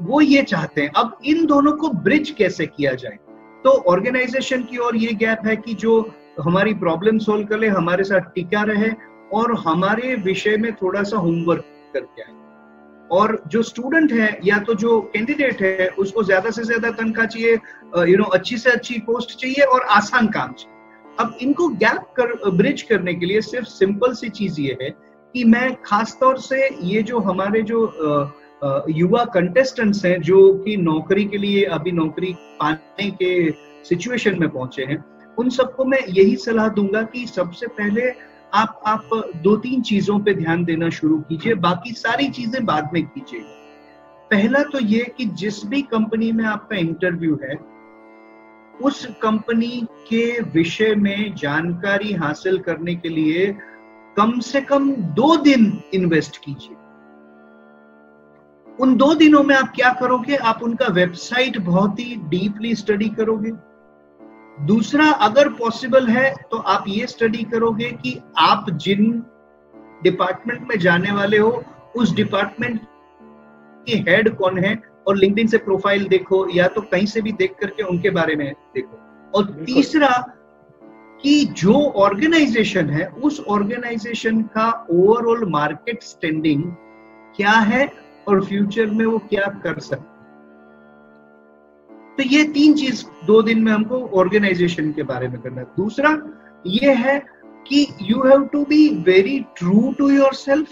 वो ये चाहते हैं, अब इन दोनों को ब्रिज कैसे किया जाए? तो ऑर्गेनाइजेशन की ओर ये गैप है कि जो हमारी प्रॉब्लम सोल्व कर हमारे साथ टिका रहे और हमारे विषय में थोड़ा सा होमवर्क करके आए। और जो स्टूडेंट है या तो जो कैंडिडेट है, उसको ज़्यादा से ज़्यादा तनख्वाह चाहिए यू नो अच्छी से अच्छी पोस्ट चाहिए और आसान काम चाहिए। अब इनको गैप कर ब्रिज करने के लिए सिर्फ़ सिंपल सी चीज़ ये है कि मैं खास तौर से ये जो हमारे जो युवा कंटेस्टेंट्स हैं, जो कि नौकरी के लिए, अभी नौकरी पाने के सिचुएशन में पहुँचे हैं, उन सबको मैं यही सलाह दूँगा कि सबसे पहले आप आप दो तीन चीज़ों पे ध्यान देना शुरू कीजिए, बाकी सारी चीज़ें बाद में कीजिए। पहला तो ये कि जिस भी कंपनी में आपका इंटरव्यू है, उस कंपनी के विषय में जानकारी हासिल करने के लिए कम से कम दो दिन इन्वेस्ट कीजिए। उन दो दिनों में आप क्या करोगे? आप उनका वेबसाइट बहुत ही डीपली स्टडी करोगे। दूसरा अगर पॉसिबल है तो आप ये स्टडी करोगे कि आप जिन डिपार्टमेंट में जाने वाले हो उस डिपार्टमेंट की हेड कौन है? और लिंक्डइन से प्रोफ़ाइल देखो या तो कहीं से भी देख करके उनके बारे में देखो। और तीसरा कि जो ऑर्गेनाइजेशन है, उस ऑर्गेनाइजेशन का ओवरऑल मार्केट स्टैंडिंग क्या है और फ्यूचर में वो क्या कर सकते तो ये तीन चीज़ दो दिन में हमको ऑर्गेनाइजेशन के बारे में करना है। दूसरा ये है कि you have to be very true to your self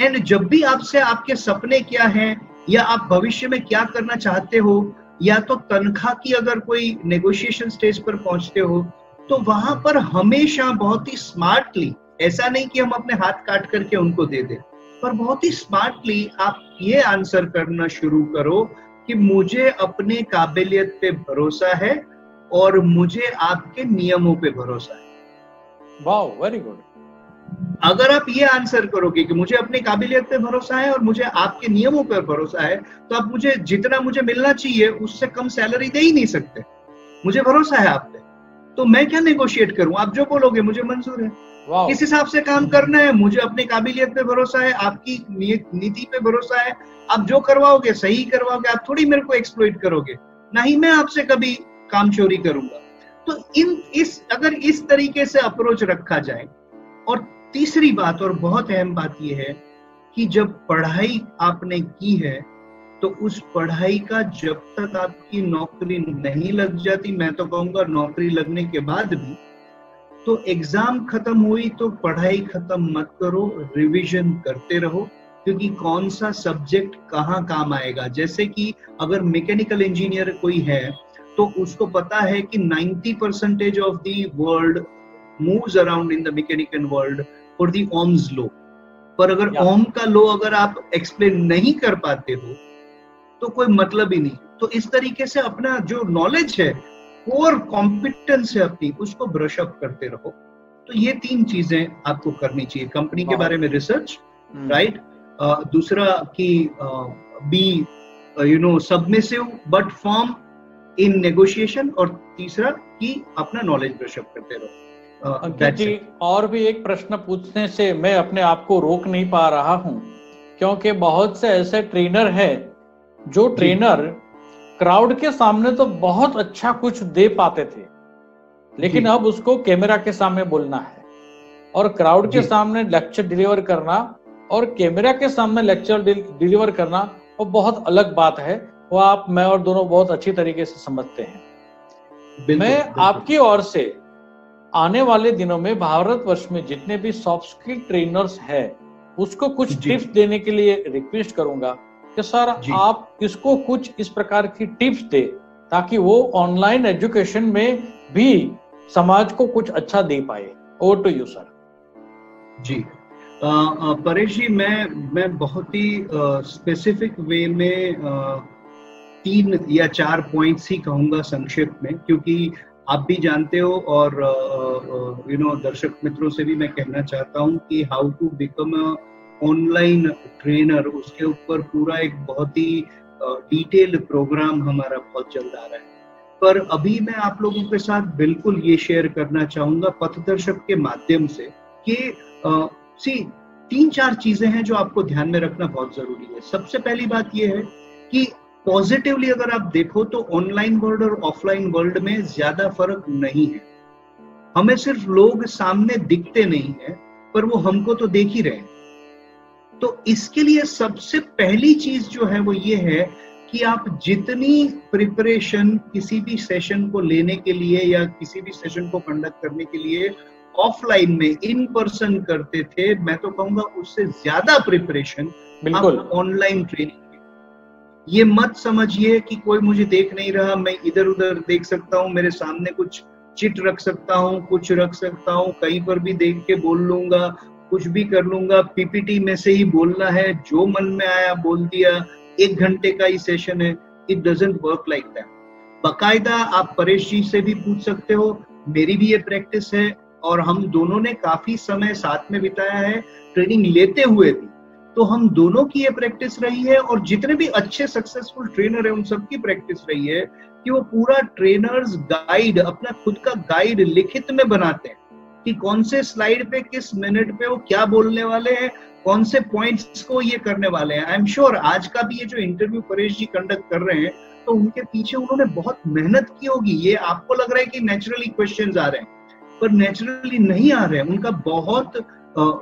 and जब भी आपसे आपके सपने क्या हैं, या आप भविष्य में क्या करना चाहते हो, या तो तनख्वाह की अगर कोई नेगोशिएशन स्टेज पर पहुँचते हो तो वहाँ पर हमेशा बहुत ही स्मार्टली ऐसा नहीं कि हम अपने हाथ काट करके उनको दे दें पर बहुत ही स्मार्टली आप ये आंसर करना शुरू करो कि मुझे अपने काबिलियत पे भरोसा है और मुझे आपके नियमों पे भरोसा है। वाओ वेरी गुड अगर आप ये आंसर करोगे कि मुझे अपनी काबिलियत पे भरोसा है और मुझे आपके नियमों पर भरोसा है तो आप मुझे जितना मुझे मिलना चाहिए उससे कम सैलरी दे ही नहीं सकते। मुझे भरोसा है आप पे। तो मैं क्या नेगोशिएट करूँ? आप जो बोलोगे मुझे मंजूर है। किस हिसाब से काम करना है मुझे अपनी काबिलियत पे भरोसा है आपकी नीति पे भरोसा है। आप जो करवाओगे सही करवाओगे आप थोड़ी मेरे को एक्सप्लोइट करोगे। ना ही मैं आपसे कभी काम चोरी करूँगा। तो इन इस अगर इस तरीके से अप्रोच रखा जाए और तीसरी बात और बहुत अहम बात यह है कि जब पढ़ाई आपने की है तो उस पढ़ाई का जब तक आपकी नौकरी नहीं लग जाती मैं तो कहूँगा नौकरी लगने के बाद भी तो एग्ज़ाम खत्म हुई तो पढ़ाई खत्म मत करो रिवीजन करते रहो क्योंकि कौन सा सब्जेक्ट कहाँ काम आएगा? जैसे कि अगर मैकेनिकल इंजीनियर कोई है तो उसको पता है कि 90 percentage of the world moves around in the mechanical world for the Ohm's law पर अगर ओम का लो अगर आप एक्सप्लेन नहीं कर पाते हो तो कोई मतलब ही नहीं। तो इस तरीके से अपना जो नॉलेज है कोर कॉम्पिटेंस है अपनी उसको ब्रश अप करते रहो। तो ये तीन चीज़ें आपको करनी चाहिए। कंपनी के बारे में रिसर्च राइट हम्म। दूसरा कि be you know submissive but firm in negotiation और तीसरा कि अपना नॉलेज ब्रशअप करते रहो। क्योंकि और भी एक प्रश्न पूछने से मैं अपने आप को रोक नहीं पा रहा हूँ क्योंकि बहुत से ऐसे ट्रेनर है जो ट्रेनर क्राउड के सामने तो बहुत अच्छा कुछ दे पाते थे लेकिन अब उसको कैमरा के सामने बोलना है। और क्राउड के सामने लेक्चर डिलीवर करना और कैमरा के सामने लेक्चर डिलीवर करना वो बहुत अलग बात है। वो आप मैं और दोनों बहुत अच्छी तरीके से समझते हैं। बिल्कुल, मैं बिल्कुल। आपकी ओर से आने वाले दिनों में भारतवर्ष में जितने भी सॉफ्ट स्किल ट्रेनर्स हैं उसको कुछ टिप्स देने के लिए रिक्वेस्ट करूँगा। कि सर आप इसको कुछ इस प्रकार की टिप्स दे ताकि वो ऑनलाइन एजुकेशन में भी समाज को कुछ अच्छा दे पाए। Over to you sir ji. Paresh ji मैं मैं बहुत ही स्पेसिफिक वे में आ, तीन या चार पॉइंट्स ही कहूँगा संक्षेप में क्योंकि आप भी जानते हो और यू नो दर्शक मित्रों से भी मैं कहना चाहता हूँ कि how to become a online trainer उसके ऊपर पूरा एक बहुत ही डिटेल प्रोग्राम हमारा बहुत जल्द आ रहा है। पर अभी मैं आप लोगों के साथ बिल्कुल ये शेयर करना चाहूँगा पथदर्शक के माध्यम से कि सी, तीन चार चीज़ें हैं जो आपको ध्यान में रखना बहुत ज़रूरी है। सबसे पहली बात यह है कि पॉजिटिवली अगर आप देखो तो ऑनलाइन वर्ल्ड और ऑफलाइन वर्ल्ड में ज़्यादा फ़र्क नहीं है। हमें सिर्फ़ लोग सामने दिखते नहीं है, पर वो हमको तो देख ही रहे हैं। तो इसके लिए सबसे पहली चीज़ जो है वो ये है कि आप जितनी प्रिपरेशन किसी भी सेशन को लेने के लिए या किसी भी सेशन को कंडक्ट करने के लिए ऑफलाइन में इन पर्सन करते थे मैं तो कहूँगा उससे ज़्यादा प्रिपरेशन आप ऑनलाइन ट्रेनिंग ये मत समझिए कि कोई मुझे देख नहीं रहा मैं इधर उधर देख सकता हूँ मेरे सामने कुछ चिट रख सकता हूँ कुछ रख सकता हूँ कहीं पर भी देख के बोल लूँगा कुछ भी कर लूँगा। पीपीटी में से ही बोलना है। जो मन में आया बोल दिया। एक घंटे का ही सेशन है। It doesn't work like that बकायदा आप परेश जी से भी पूछ सकते हो। मेरी भी ये प्रैक्टिस है। और हम दोनों ने काफ़ी समय साथ में बिताया है। ट्रेनिंग लेते हुए भी। तो हम दोनों की ये प्रैक्टिस रही है। और जितने भी अच्छे सक्सेसफुल ट्रेनर है, उन सबकी प्रैक्टिस रही है कि वो पूरा ट्रेनर्स गाइड अपना खुद का गाइड लिखित में बनाते हैं। कि कौन से स्लाइड पे किस मिनट पे वो क्या बोलने वाले हैं कौन से पॉइंट्स को ये करने वाले हैं। आई एम श्योर आज का भी ये जो इंटरव्यू परेश जी कंडक्ट कर रहे हैं तो उनके पीछे उन्होंने बहुत मेहनत की होगी। ये आपको लग रहा है कि नेचुरली क्वेश्चन आ रहे हैं पर नेचुरली नहीं आ रहे हैं। उनका बहुत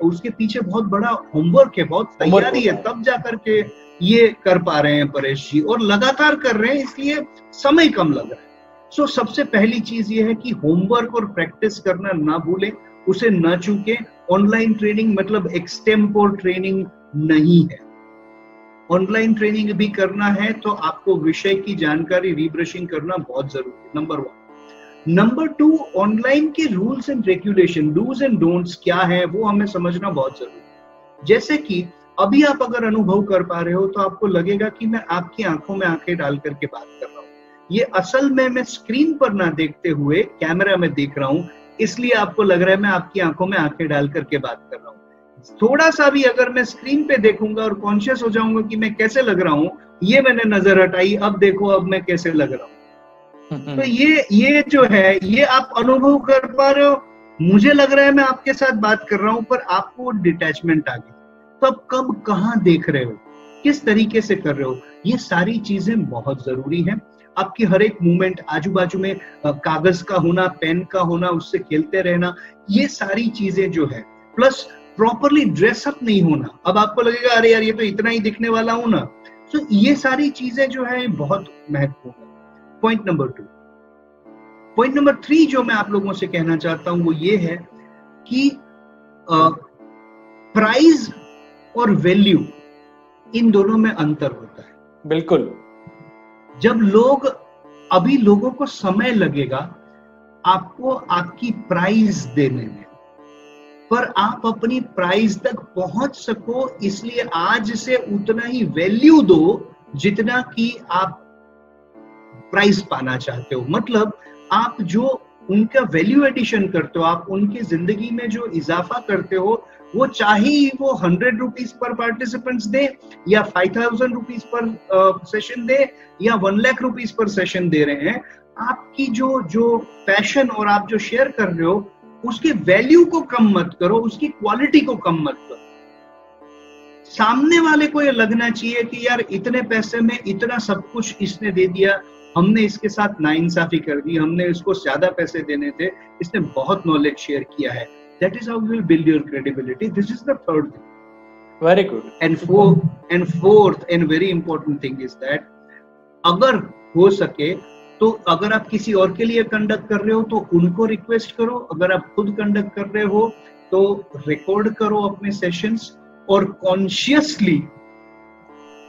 उसके पीछे बहुत बड़ा होमवर्क है बहुत तैयारी है तब जा करके ये कर पा रहे हैं परेश जी। और लगातार कर रहे हैं इसलिए समय कम लग रहा है। सो so, सबसे पहली चीज़ ये है कि होमवर्क और प्रैक्टिस करना ना भूलें उसे ना चूके। ऑनलाइन ट्रेनिंग मतलब एक्सटेम्पोर ट्रेनिंग नहीं है। ऑनलाइन ट्रेनिंग भी करना है तो आपको विषय की जानकारी रिब्रशिंग करना बहुत ज़रूरी है number one number two online के rules and regulation do's and don'ts क्या है वो हमें समझना बहुत ज़रूरी है। जैसे कि अभी आप अगर अनुभव कर पा रहे हो तो आपको लगेगा कि मैं आपकी आँखों में आँखें डाल करके बात कर रहा ये असल में मैं स्क्रीन पर ना देखते हुए कैमरा में देख रहा हूँ इसलिए आपको लग रहा है मैं आपकी आँखों में आँखें डाल करके बात कर रहा हूँ। थोड़ा सा भी अगर मैं स्क्रीन पे देखूँगा और कॉन्शियस हो जाऊँगा कि मैं कैसे लग रहा हूँ ये मैंने नज़र हटाई अब देखो अब मैं कैसे लग रहा हूँ। तो ये ये जो है ये आप अनुभव कर पा रहे हो। मुझे लग रहा है मैं आपके साथ बात कर रहा हूँ पर आपको डिटैचमेंट आ गई। तो अब कब कहाँ देख रहे हो? किस तरीके से कर रहे हो? ये सारी चीज़ें बहुत ज़रूरी है। आपकी हर एक मूवमेंट आजू बाजू में कागज़ का होना पेन का होना, उससे खेलते रहना, ये सारी चीज़ें जो है। प्लस प्रॉपरली ड्रेसअप नहीं होना। अब आपको लगेगा, अरे यार, ये तो इतना ही दिखने वाला हूँ ना। तो ये सारी चीज़ें जो है, बहुत महत्वपूर्ण है। Point number two point number three जो मैं आप लोगों से कहना चाहता हूँ, वो ये है कि प्राइस और वैल्यू इन दोनों में अंतर होता है। बिल्कुल। जब लोग, अभी लोगों को समय लगेगा आपको आपकी प्राइस देने में। पर आप अपनी प्राइस तक पहुँच सको, इसलिए आज से उतना ही वैल्यू दो जितना कि आप प्राइस पाना चाहते हो। मतलब आप जो उनका वैल्यू एडिशन करते हो, आप उनकी ज़िंदगी में जो इजाफा करते हो वो चाहे वो हंड्रेड रुपीज़ पर पार्टिसिपेंट्स दे या फाइव थाउज़ेंड रुपीज़ पर सेशन दे या वन लाख रुपीज़ पर सेशन दे रहे हैं, आपकी जो जो पैशन और आप जो शेयर कर रहे हो, उसके वैल्यू को कम मत करो, उसकी क्वालिटी को कम मत करो। सामने वाले को ये लगना चाहिए कि यार इतने पैसे में इतना सब कुछ इसने दे दिया, हमने इसके साथ नाइंसाफी कर दी, हमने इसको ज़्यादा पैसे देने थे, इसने बहुत नॉलेज शेयर किया है। That is how you will build your credibility. This is the third thing. Very good. And fourth and fourth and very important thing is that अगर हो सके तो अगर आप किसी और के लिए कंडक्ट कर रहे हो तो उनको रिक्वेस्ट करो। अगर आप खुद कंडक्ट कर रहे हो तो रिकॉर्ड करो अपने सेशंस और कॉन्शियसली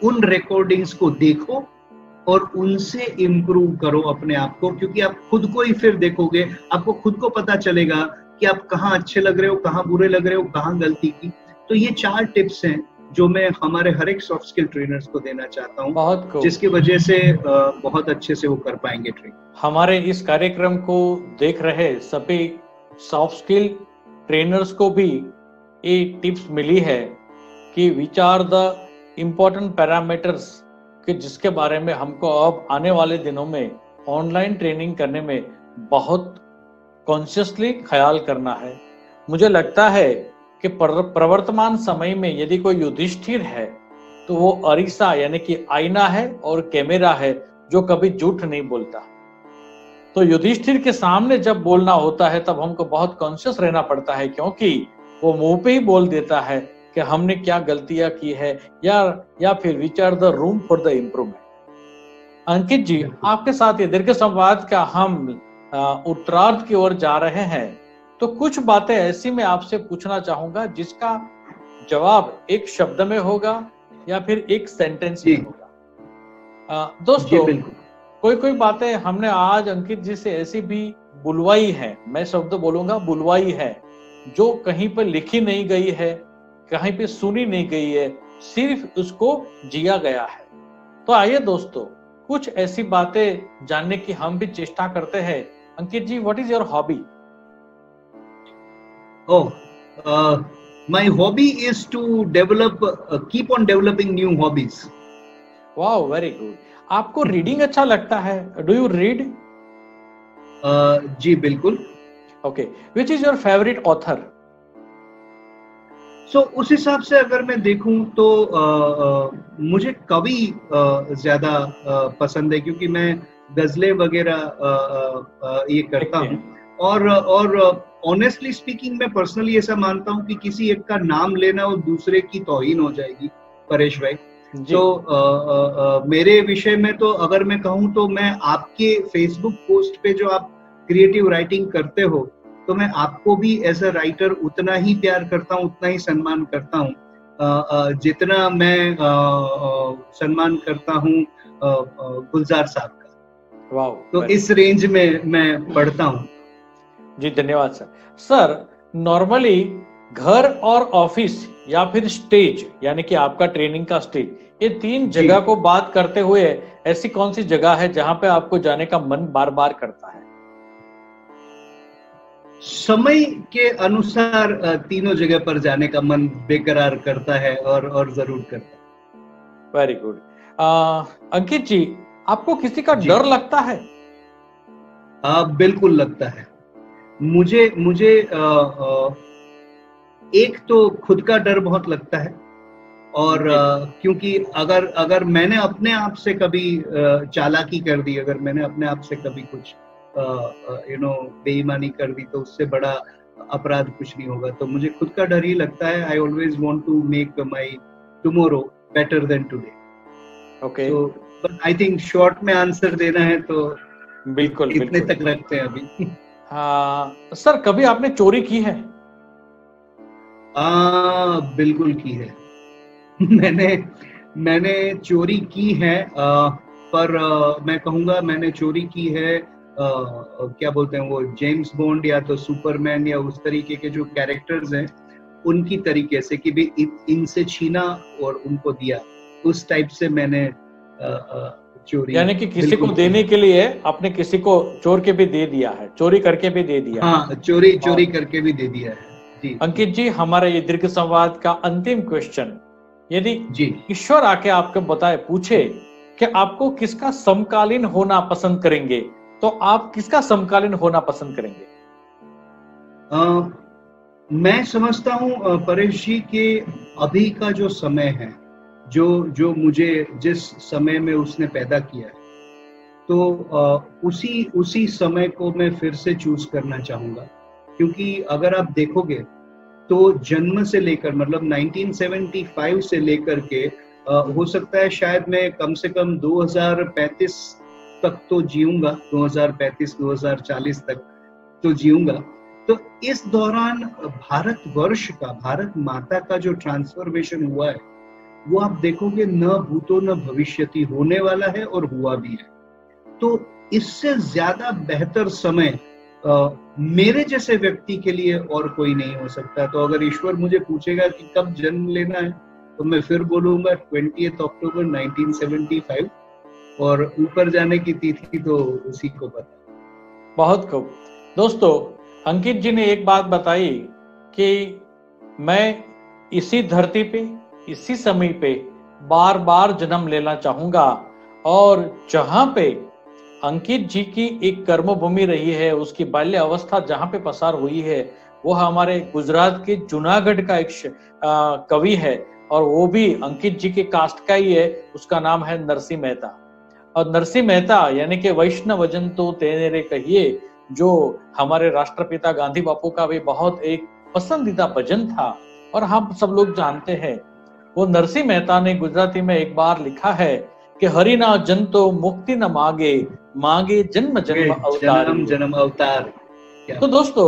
उन रिकॉर्डिंग्स को देखो और उनसे इम्प्रूव करो अपने आप को क्योंकि आप खुद को ही फिर देखोगे। आपको खुद को पता चलेगा कि आप कहाँ अच्छे लग रहे हो कहाँ बुरे लग रहे हो कहाँ गलती की। तो ये चार टिप्स हैं जो मैं हमारे हर एक सॉफ्ट स्किल ट्रेनर्स को देना चाहता हूँ जिसकी वजह से बहुत अच्छे से वो कर पाएँगे ट्रेन हमारे इस कार्यक्रम को देख रहे सभी सॉफ्ट स्किल ट्रेनर्स को भी ये टिप्स मिली है कि विचार द इम्पोर्टेंट पैरामीटर्स कि जिसके बारे में हमको अब आने वाले दिनों में ऑनलाइन ट्रेनिंग करने में बहुत कॉन्शियसली ख्याल करना है। मुझे लगता है कि प्रवर्तमान समय में यदि कोई युधिष्ठिर है तो वो अरिसा यानी कि आईना है और कैमरा है जो कभी झूठ नहीं बोलता। तो युधिष्ठिर के सामने जब बोलना होता है तब हमको बहुत कॉन्शियस रहना पड़ता है क्योंकि वो मुँह पे ही बोल देता है कि हमने क्या गलतियाँ की है या या फिर which are the room for the improvement. Ankit ji आपके साथ ये दीर्घ संवाद का हम उत्तरार्ध की ओर जा रहे हैं। तो कुछ बातें ऐसी मैं आपसे पूछना चाहूँगा जिसका जवाब एक शब्द में होगा या फिर एक सेंटेंस में होगा। दोस्तों कोई कोई बातें हमने आज अंकित जी से ऐसी भी बुलवाई है मैं शब्द बोलूँगा बुलवाई है जो कहीं पर लिखी नहीं गई है कहीं पे सुनी नहीं गई है सिर्फ़ उसको जिया गया है। तो आइए दोस्तों कुछ ऐसी बातें जानने की हम भी चेष्टा करते हैं Ankit ji what is your hobby oh my hobby is to develop uh, keep on developing new hobbies. Wow very good. आपको रीडिंग अच्छा लगता है? डू यू रीड जी बिल्कुल। Okay which is your favourite author so so, उस हिसाब से अगर मैं देखूँ तो आ, आ, मुझे कवि ज़्यादा पसंद है क्योंकि मैं गजलें वगैरह ये करता हूँ। और और ऑनेस्टली स्पीकिंग मैं पर्सनली ऐसा मानता हूँ कि किसी एक का नाम लेना और दूसरे की तोहिन हो जाएगी परेश भाई। तो आ, आ, आ, मेरे विषय में तो अगर मैं कहूँ तो मैं आपके फेसबुक पोस्ट पे जो आप क्रिएटिव राइटिंग करते हो तो मैं आपको भी एज अ राइटर उतना ही प्यार करता हूँ उतना ही सम्मान करता हूँ। जितना मैं सम्मान करता हूँ गुलजार साहब का। तो इस रेंज में मैं पढ़ता हूँ। जी धन्यवाद सर सर नॉर्मली घर और ऑफ़िस या फिर स्टेज यानी कि आपका ट्रेनिंग का स्टेज ये तीन जगह को बात करते हुए ऐसी कौन सी जगह है जहाँ पे आपको जाने का मन बार बार करता है? समय के अनुसार तीनों जगह पर जाने का मन बेकरार करता है और और ज़रूर करता है। वेरी गुड अंकित जी आपको किसी का डर लगता है? आ, बिल्कुल लगता है। मुझे मुझे आ, आ, एक तो खुद का डर बहुत लगता है और आ, क्योंकि अगर अगर मैंने अपने आप से कभी चालाकी कर दी अगर मैंने अपने आप से कभी कुछ यू नो बेईमानी कर दी तो उससे बड़ा अपराध कुछ नहीं होगा। तो मुझे खुद का डर ही लगता है। I always want to make my tomorrow better than today okay तो बट आई थिंक शॉर्ट में आंसर देना है तो बिल्कुल इतने बिल्कुल. तक रखते हैं अभी। हाँ सर कभी आपने चोरी की है? आ, बिल्कुल की है। *laughs* मैंने मैंने चोरी की है आ, पर आ, मैं कहूँगा मैंने चोरी की है आ, क्या बोलते हैं वो जेम्स बॉन्ड या तो सुपरमैन या उस तरीके के जो कैरेक्टर्स हैं उनकी तरीके से कि भी इनसे छीना और उनको दिया। उस टाइप से मैंने चोरी यानी कि किसी को देने के लिए आपने किसी को चोर के भी दे दिया है चोरी करके भी दे दिया हाँ चोरी चोरी करके भी दे दिया है। जी। अंकित जी हमारा ये दीर्घ संवाद का अंतिम क्वेश्चन यदि जी। ईश्वर आके आपको बताए पूछे कि आपको किसका समकालीन होना पसंद करेंगे तो आप किसका समकालीन होना पसंद करेंगे? आ, मैं समझता हूँ परेश जी के अभी का जो समय है जो जो मुझे जिस समय में उसने पैदा किया है तो उसी उसी समय को मैं फिर से चूज़ करना चाहूँगा। क्योंकि अगर आप देखोगे तो जन्म से लेकर मतलब 1975 से लेकर के हो सकता है शायद मैं कम से कम 2035 तक तो जीऊँगा 2035-2040 तक तो जीऊँगा। तो इस दौरान भारत वर्ष का, भारत माता का जो ट्रांसफॉर्मेशन हुआ है वो आप देखोगे न भूतो न भविष्यति होने वाला है और हुआ भी है। तो इससे ज़्यादा बेहतर समय आ, मेरे जैसे व्यक्ति के लिए और कोई नहीं हो सकता। तो अगर ईश्वर मुझे पूछेगा कि कब जन्म लेना है तो मैं फिर बोलूँगा ट्वेंटी अक्टूबर 1975 और ऊपर जाने की तिथि तो उसी को पता बहुत खूब। दोस्तों अंकित जी ने एक बात बताई कि मैं इसी धरती पे इसी समय पे बार बार जन्म लेना चाहूँगा। और जहाँ पे अंकित जी की एक कर्म भूमि रही है, उसकी बाल्य अवस्था जहाँ पे पसार हुई है, वो हमारे गुजरात के जूनागढ़ का एक कवि है और वो भी अंकित जी के कास्ट का ही है, उसका नाम है नरसिंह मेहता। और नरसिंह मेहता यानी कि वैष्णव वज़न तो तेरे कहिए, जो हमारे राष्ट्रपिता गांधी बापू का भी बहुत एक पसंदीदा भजन था, और हम सब लोग जानते हैं वो नरसिंह मेहता ने गुजराती में एक बार लिखा है कि हरिना जन तो मुक्ति न मांगे मांगे जन्म जन्म अवतार। जन्म अवतार। तो दोस्तों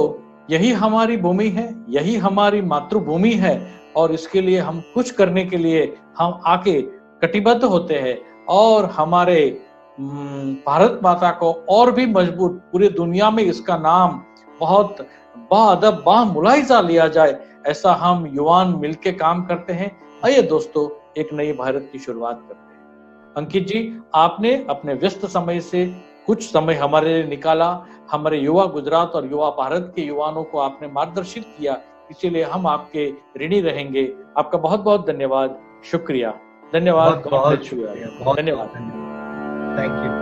यही हमारी भूमि है यही हमारी मातृभूमि है और इसके लिए हम कुछ करने के लिए हम आके कटिबद्ध होते हैं और हमारे भारत माता को और भी मज़बूत पूरी दुनिया में इसका नाम बहुत बादब बा मुलायजा लिया जाए ऐसा हम युवान मिलके काम करते हैं। आइए दोस्तों एक नई भारत की शुरुआत करते हैं। अंकित जी आपने अपने व्यस्त समय से कुछ समय हमारे लिए निकाला। हमारे युवा गुजरात और युवा भारत के युवाओं को आपने मार्गदर्शित किया। इसीलिए हम आपके ऋणी रहेंगे। आपका बहुत बहुत धन्यवाद। शुक्रिया। धन्यवाद। बहुत बहुत शुक्रिया। धन्यवाद। Thank you